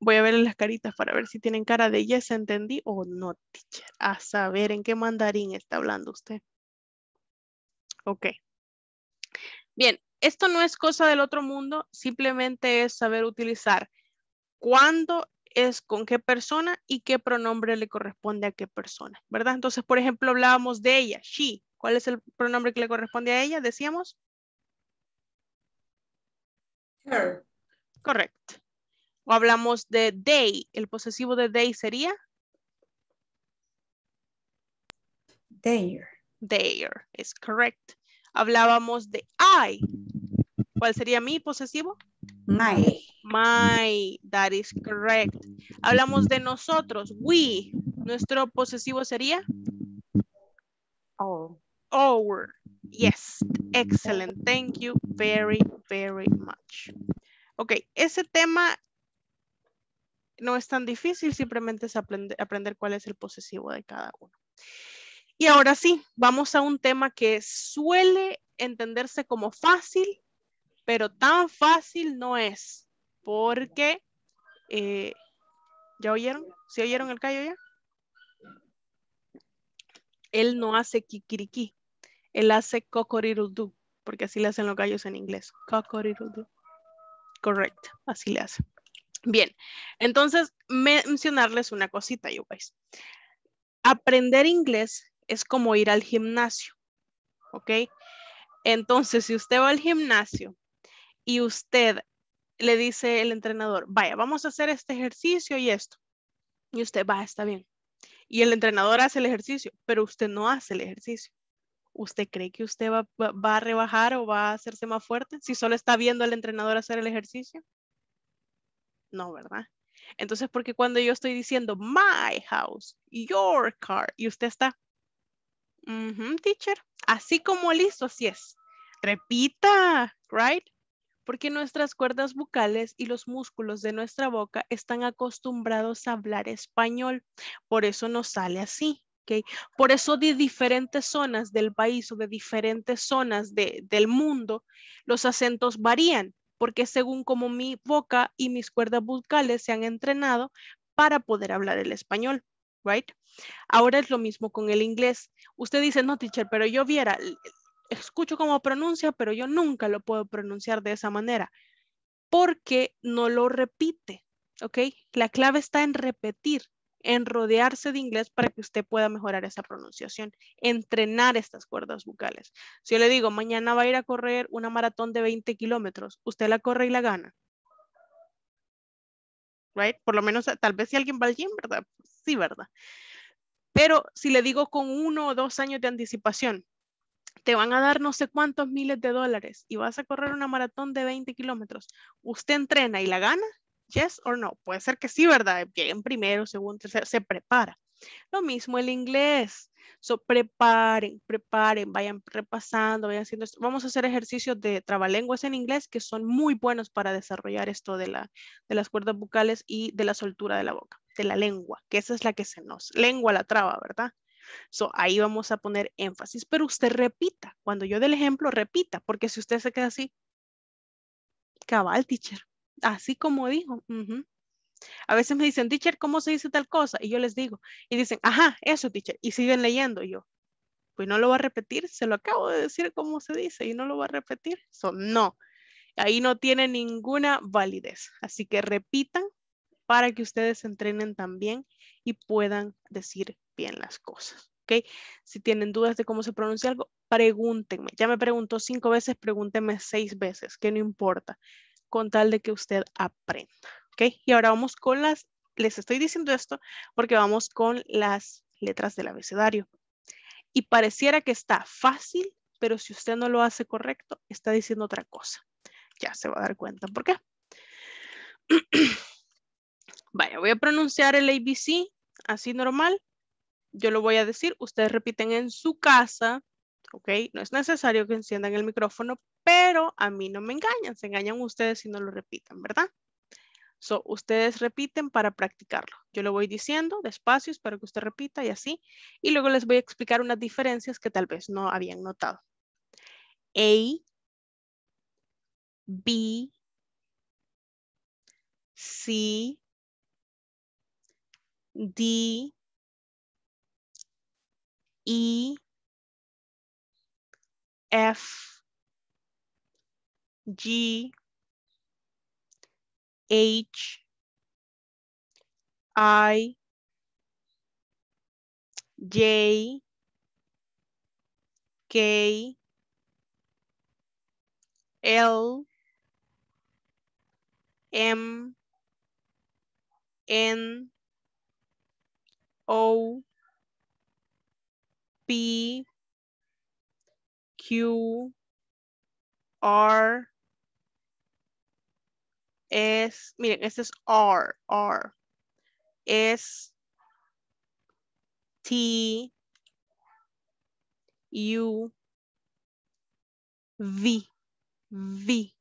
Voy a ver las caritas para ver si tienen cara de yes, entendí o no, teacher. A saber en qué mandarín está hablando usted. Ok. Bien, esto no es cosa del otro mundo, simplemente es saber utilizar cuándo es con qué persona y qué pronombre le corresponde a qué persona, ¿verdad? Entonces, por ejemplo, hablábamos de ella, she. ¿Cuál es el pronombre que le corresponde a ella? Decíamos. Her. Correcto. O hablamos de they. El posesivo de they sería. Their. Their. Es correct. Hablábamos de I. ¿Cuál sería mi posesivo? My. My. That is correct. Hablamos de nosotros. We. Nuestro posesivo sería. Our. Our. Yes. Excellent. Thank you very, very much. Ok, ese tema no es tan difícil, simplemente es aprender, cuál es el posesivo de cada uno. Y ahora sí, vamos a un tema que suele entenderse como fácil, pero tan fácil no es, porque, eh, ¿ya oyeron? ¿Sí oyeron el callo ya? Él no hace kikiriki, él hace cockorirudu, porque así le hacen los gallos en inglés, cockorirudu. Correcto, así le hace. Bien, entonces mencionarles una cosita, you guys. Aprender inglés es como ir al gimnasio, ¿ok? Entonces, si usted va al gimnasio y usted le dice el entrenador, vaya, vamos a hacer este ejercicio y esto. Y usted va, está bien. Y el entrenador hace el ejercicio, pero usted no hace el ejercicio. ¿Usted cree que usted va, va, a rebajar o va a hacerse más fuerte si solo está viendo al entrenador hacer el ejercicio? No, ¿verdad? Entonces, porque cuando yo estoy diciendo my house, your car, y usted está, teacher, así como listo, así es. Repita, right? Porque nuestras cuerdas bucales y los músculos de nuestra boca están acostumbrados a hablar español. Por eso nos sale así. Por eso de diferentes zonas del país o de diferentes zonas del mundo, los acentos varían, porque según como mi boca y mis cuerdas bucales se han entrenado para poder hablar el español, right? Ahora es lo mismo con el inglés. Usted dice, no, teacher, pero yo viera, escucho cómo pronuncia, pero yo nunca lo puedo pronunciar de esa manera, porque no lo repite, ¿ok? La clave está en repetir en rodearse de inglés para que usted pueda mejorar esa pronunciación, entrenar estas cuerdas vocales. Si yo le digo, mañana va a ir a correr una maratón de 20 kilómetros, usted la corre y la gana. Right? Por lo menos, tal vez si alguien va al gym, ¿verdad? Sí, ¿verdad? Pero si le digo con uno o dos años de anticipación, te van a dar no sé cuántos miles de dólares y vas a correr una maratón de 20 kilómetros, usted entrena y la gana, Yes or no. Puede ser que sí, ¿verdad? en primero, segundo, tercero, se prepara. Lo mismo el inglés. So, preparen, preparen, vayan repasando, vayan haciendo esto. Vamos a hacer ejercicios de trabalenguas en inglés que son muy buenos para desarrollar esto de, la, de las cuerdas bucales y de la soltura de la boca, de la lengua, que esa es la que se nos, lengua la traba, ¿verdad? So, ahí vamos a poner énfasis, pero usted repita. Cuando yo dé el ejemplo, repita, porque si usted se queda así, cabal, teacher, así como dijo. A veces me dicen, teacher, ¿cómo se dice tal cosa? Y yo les digo, y dicen, ajá, eso, teacher, y siguen leyendo. Y yo, pues no lo va a repetir, se lo acabo de decir cómo se dice y no lo va a repetir. So, no. Ahí no tiene ninguna validez. Así que repitan para que ustedes entrenen también y puedan decir bien las cosas. ¿ok? Si tienen dudas de cómo se pronuncia algo, pregúntenme. Ya me preguntó cinco veces, pregúntenme seis veces, que no importa, con tal de que usted aprenda. ¿ok? Y ahora vamos con las, les estoy diciendo esto porque vamos con las letras del abecedario. Y pareciera que está fácil, pero si usted no lo hace correcto, está diciendo otra cosa. Ya se va a dar cuenta por qué. <clears throat> Vaya, voy a pronunciar el ABC así normal. Yo lo voy a decir, ustedes repiten en su casa, ¿ok? No es necesario que enciendan el micrófono, pero a mí no me engañan, se engañan ustedes si no lo repiten, ¿verdad? So, ustedes repiten para practicarlo. Yo lo voy diciendo despacio para que usted repita y así. Y luego les voy a explicar unas diferencias que tal vez no habían notado. A, B, C, D, E, F, G, H, I, J, K, L, M, N, O, P, Q, R, S, miren, este es R, R, S, T, U, V, V,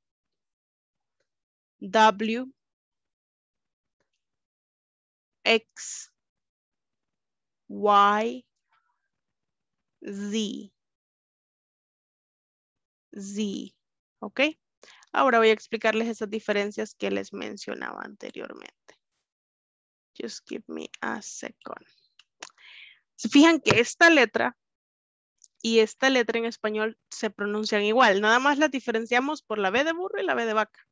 W, X, Y, Z, Z. Ahora voy a explicarles esas diferencias que les mencionaba anteriormente. Just give me a second. Se fijan que esta letra y esta letra en español se pronuncian igual. Nada más las diferenciamos por la B de burro y la B de vaca.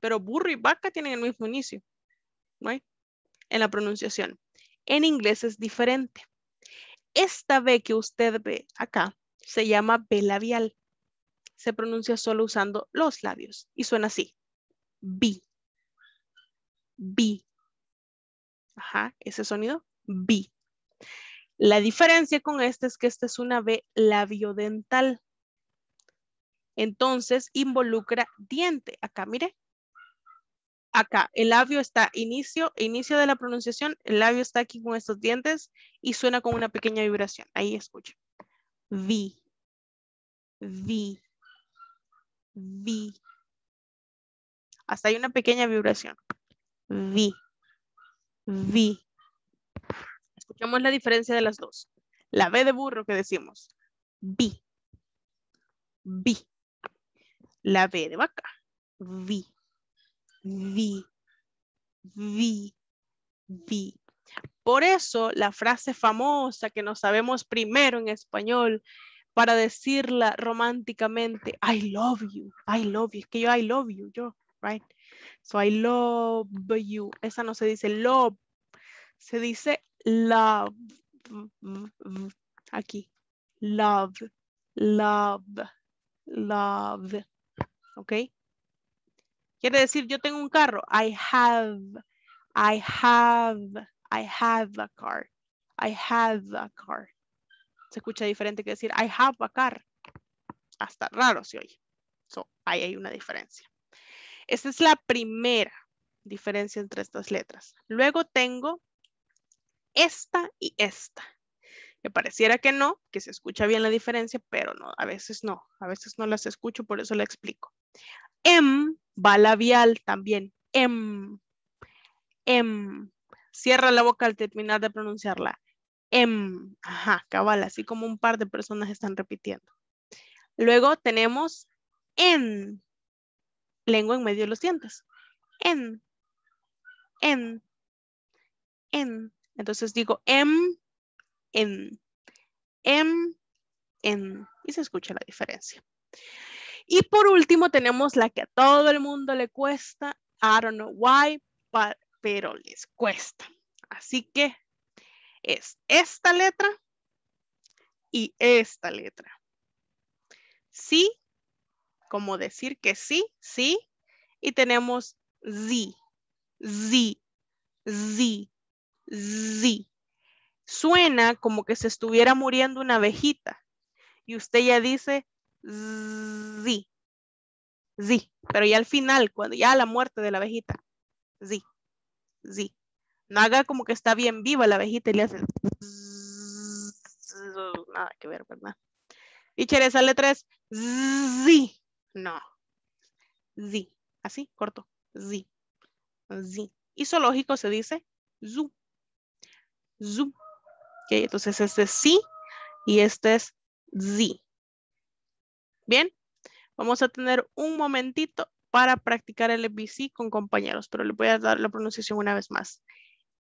Pero burro y vaca tienen el mismo inicio. ¿no? En la pronunciación. En inglés es diferente. Esta B que usted ve acá se llama B labial. Se pronuncia solo usando los labios y suena así. B. B. Ajá, ese sonido. B. La diferencia con este es que esta es una B labiodental. Entonces involucra diente. Acá, mire. Acá, el labio está inicio, inicio de la pronunciación, el labio está aquí con estos dientes y suena con una pequeña vibración. Ahí escucha. V. V. V. Hasta hay una pequeña vibración. V. V. Escuchamos la diferencia de las dos. La B de burro que decimos. B. B. La B de vaca. V. V. V. V. Por eso la frase famosa que nos sabemos primero en español para decirla románticamente, I love you, I love you, es que yo I love you, yo, right? So I love you. Esa no se dice love, se dice love. Aquí. Love. Love. Love. ¿Ok? Quiere decir, yo tengo un carro. I have. I have. I have a car. I have a car. Se escucha diferente que decir I have a car. Hasta raro se oye. So, ahí hay una diferencia. Esta es la primera diferencia entre estas letras. Luego tengo esta y esta. Me pareciera que no, que se escucha bien la diferencia, pero no, a veces no, a veces no las escucho, por eso la explico. M va labial también, M, M. Cierra la boca al terminar de pronunciarla. M, ajá, cabal, así como un par de personas están repitiendo. Luego tenemos N, lengua en medio de los dientes. N, N, N. Entonces digo M, N, M, N. Y se escucha la diferencia. Y por último tenemos la que a todo el mundo le cuesta. I don't know why, but, pero les cuesta. Así que es esta letra y esta letra. Sí, como decir que sí, sí. Y tenemos Z, Z, Z, Z. Suena como que se estuviera muriendo una abejita. Y usted ya dice Z, Z. Pero ya al final, cuando ya la muerte de la abejita, Z, Z. No haga como que está bien viva la abejita y le hace <laughs> nada que ver, ¿verdad? Y esa letra es Z. No. Z. Así, corto. Z. Z. Y zoológico se dice zoo. Zoo. Ok, entonces este es sí y este es Z. Bien, vamos a tener un momentito para practicar el ABC con compañeros, pero le voy a dar la pronunciación una vez más.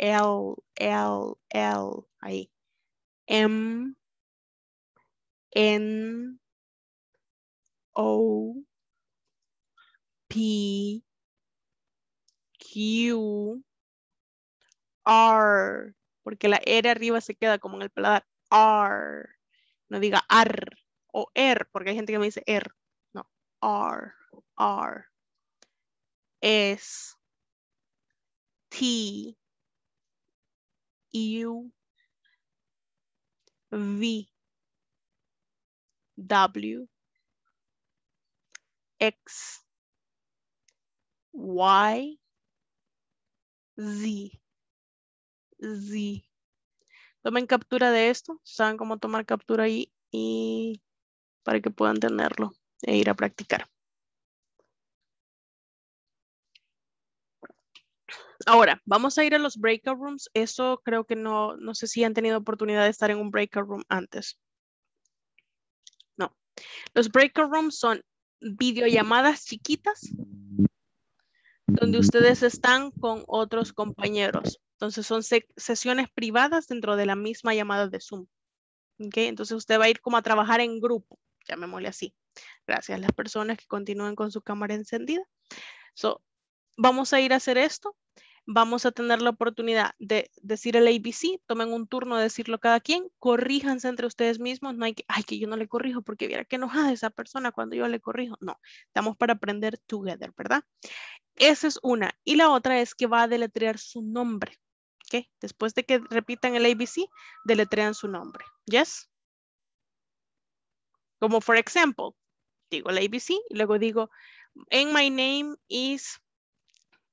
L, L, L, ahí, M, N, O, P, Q, R, porque la R arriba se queda como en el paladar, R, no diga R o R, porque hay gente que me dice R, no, R, R, S, T, U, V, W, X, Y, Z, Z. Tomen captura de esto, saben cómo tomar captura ahí y para que puedan tenerlo e ir a practicar. Ahora, vamos a ir a los breakout rooms. Eso creo que no, no sé si han tenido oportunidad de estar en un breakout room antes. No. Los breakout rooms son videollamadas chiquitas donde ustedes están con otros compañeros. Entonces son sesiones privadas dentro de la misma llamada de Zoom. ¿Okay? Entonces usted va a ir como a trabajar en grupo, llamémosle así. Gracias a las personas que continúen con su cámara encendida. So, vamos a ir a hacer esto vamos a tener la oportunidad de decir el ABC, tomen un turno de decirlo cada quien, corríjanse entre ustedes mismos, no hay que, ay, que yo no le corrijo porque viera que enojada esa persona cuando yo le corrijo. No, estamos para aprender together, ¿verdad? Esa es una. Y la otra es que va a deletrear su nombre. ¿Ok? Después de que repitan el ABC, deletrean su nombre. ¿Yes? Como for example, digo el ABC y luego digo, and my name is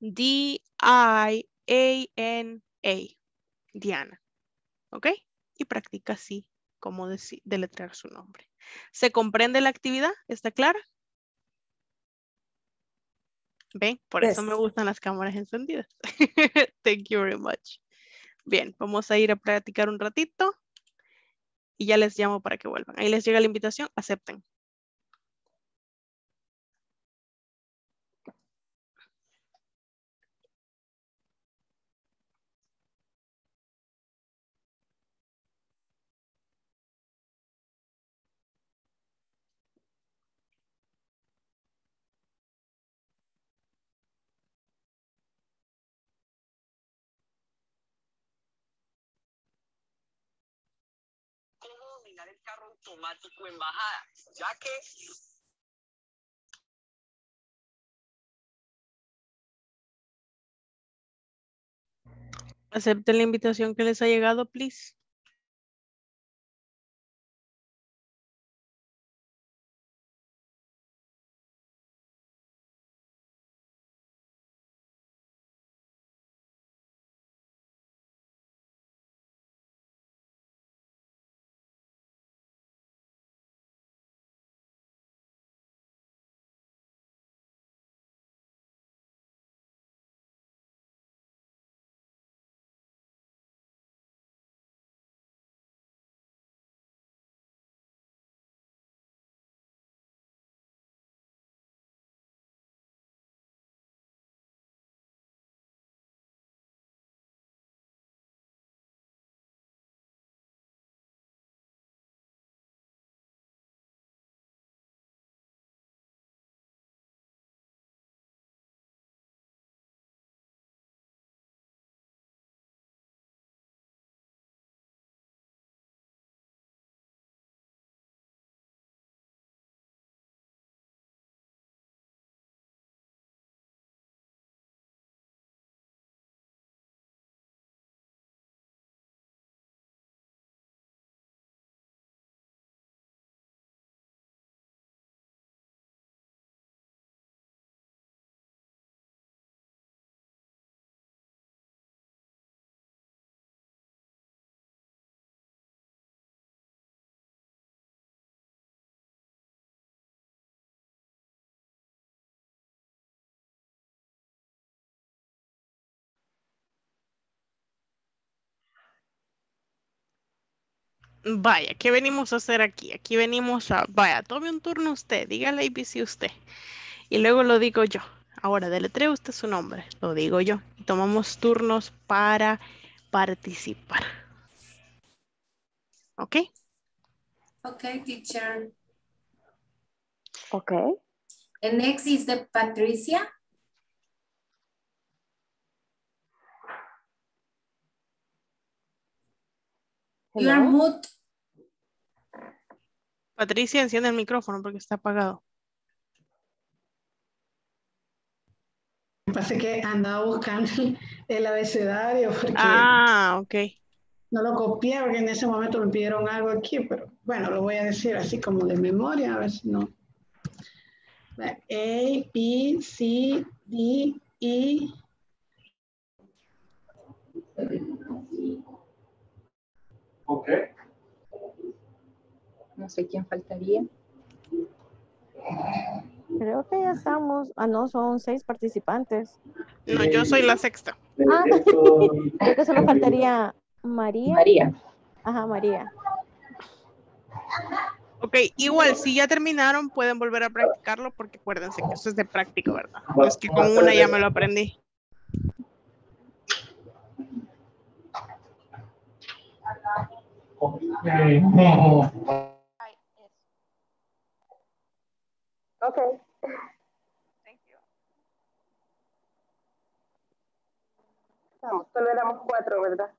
D-I-A-N-A. Diana. ¿Ok? Y practica así como deletrear su nombre. ¿Se comprende la actividad? ¿Está clara? ¿Ven? Por eso me gustan las cámaras encendidas. <laughs> Thank you very much. Bien, vamos a ir a practicar un ratito y ya les llamo para que vuelvan. Ahí les llega la invitación, acepten. El carro automático en bajada, ya que Acepten la invitación que les ha llegado, please. Vaya, ¿qué venimos a hacer aquí? Aquí venimos a, vaya, tome un turno usted, dígale ABC usted. Y luego lo digo yo. Ahora, deletree usted su nombre, lo digo yo. Y tomamos turnos para participar. ¿Ok? Ok, teacher. Okay. And next is the Patricia. You are Hello. mute. Patricia, enciende el micrófono porque está apagado. Me parece que andaba buscando <laughs> el abecedario porque Ah, ok. no lo copié porque en ese momento me pidieron algo aquí, pero bueno, lo voy a decir así como de memoria, a ver si no. A, B, C, D, E. Ok. No sé quién faltaría. Creo que ya estamos. Ah, no, son seis participantes. No, yo soy la sexta. Ah, <laughs> creo que solo faltaría María. María. Ajá, María. Ok, igual, si ya terminaron, pueden volver a practicarlo porque acuérdense que eso es de práctica, ¿verdad? No es que con una ya me lo aprendí. Okay. Vamos, solo éramos cuatro, ¿verdad?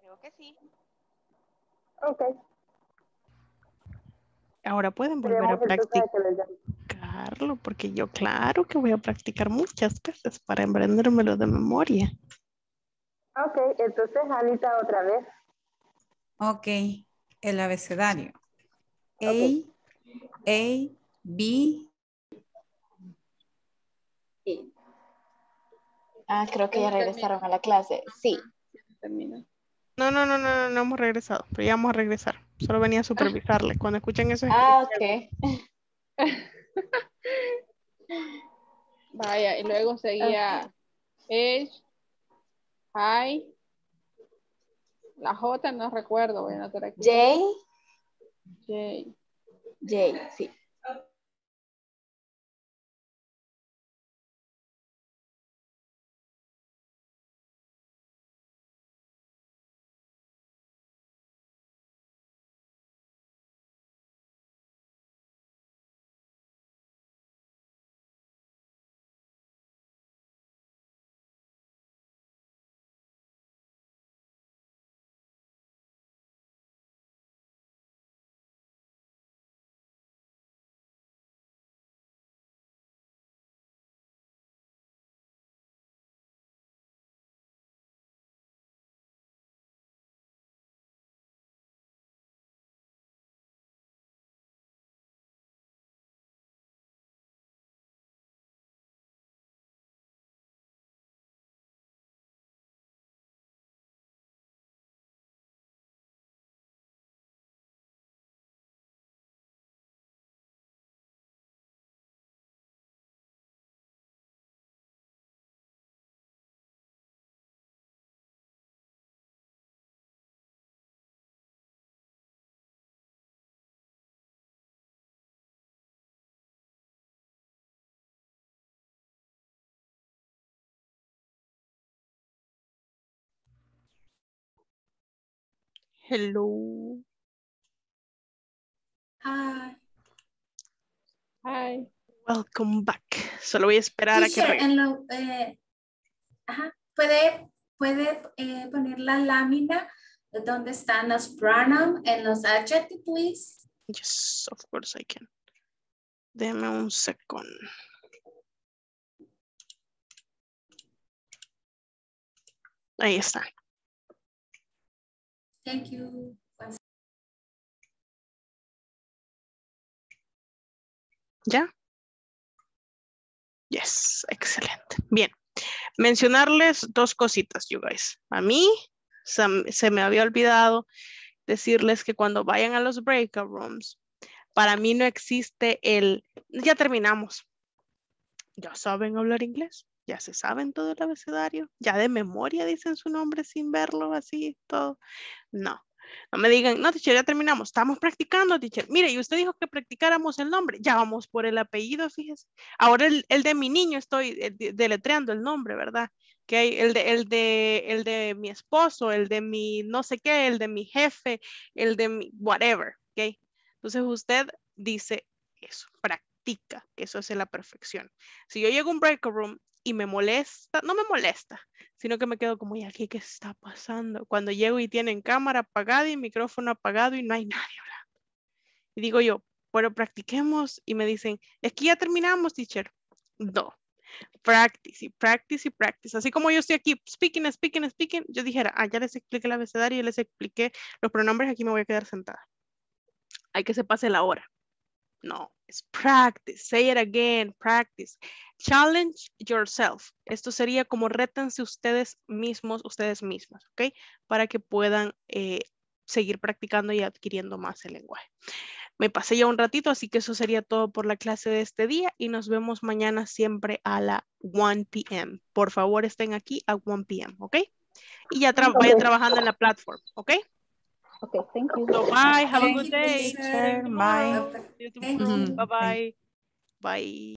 Creo que sí. Ok. Ahora pueden volver a llame. practicarlo porque yo claro que voy a practicar muchas veces para aprendérmelo de memoria. Ok, entonces Anita otra vez. Ok, el abecedario. A, A, B. Ah, creo que ya regresaron a la clase. Sí. No, no, no, no, no, no hemos regresado, pero ya vamos a regresar. Solo venía a supervisarle. Cuando escuchen eso. Ah, ok. <laughs> Vaya, y luego seguía H, I, la J no recuerdo, voy a anotar aquí. J. J. J, sí. Hello. Hi. Hi. Welcome back. Solo voy a esperar a que Teacher, en lo, eh, ajá, puede, puede eh, poner la lámina de donde están los pronouns en los adjectives, please. Yes, of course I can. Deme un segundo. Ahí está. Thank you. ¿Ya? Yes, excelente. Bien. Mencionarles dos cositas, you guys. A mí se, se me había olvidado decirles que cuando vayan a los breakout rooms, para mí no existe el, ya terminamos. Ya saben hablar inglés, ya se saben todo el abecedario, ya de memoria dicen su nombre sin verlo así, todo. No, No me digan, no, teacher, ya terminamos. Estamos practicando, teacher. Mire, y usted dijo que practicáramos el nombre. Ya vamos por el apellido, fíjese. Ahora el, de mi niño estoy eh, deletreando el nombre, ¿verdad? Que el de, el, de, el de mi esposo, el de mi no sé qué, el de mi jefe, el de mi whatever, ¿ok? Entonces usted dice eso, practica, que eso es la perfección. Si yo llego a un break room y me molesta, no me molesta, sino que me quedo como, ¿y aquí qué está pasando? Cuando llego y tienen cámara apagada y micrófono apagado y no hay <laughs> nadie hablando. Y digo yo, pero practiquemos. Y me dicen, es que ya terminamos, teacher. No. Practice y practice y practice. Así como yo estoy aquí speaking, speaking, speaking, yo dijera, ah, ya les expliqué el abecedario, les expliqué los pronombres, aquí me voy a quedar sentada. Hay que se pase la hora. No, es practice. Say it again, practice. Challenge yourself. Esto sería como rétense ustedes mismos, ustedes mismas, ¿ok? Para que puedan eh, seguir practicando y adquiriendo más el lenguaje. Me pasé ya un ratito, así que eso sería todo por la clase de este día y nos vemos mañana siempre a la 1 p.m. Por favor, estén aquí a 1 p.m., ¿ok? Y ya vayan trabajando en la plataforma, ¿ok? Okay, thank you. So bye. Have a good day. Bye. Bye bye. Bye.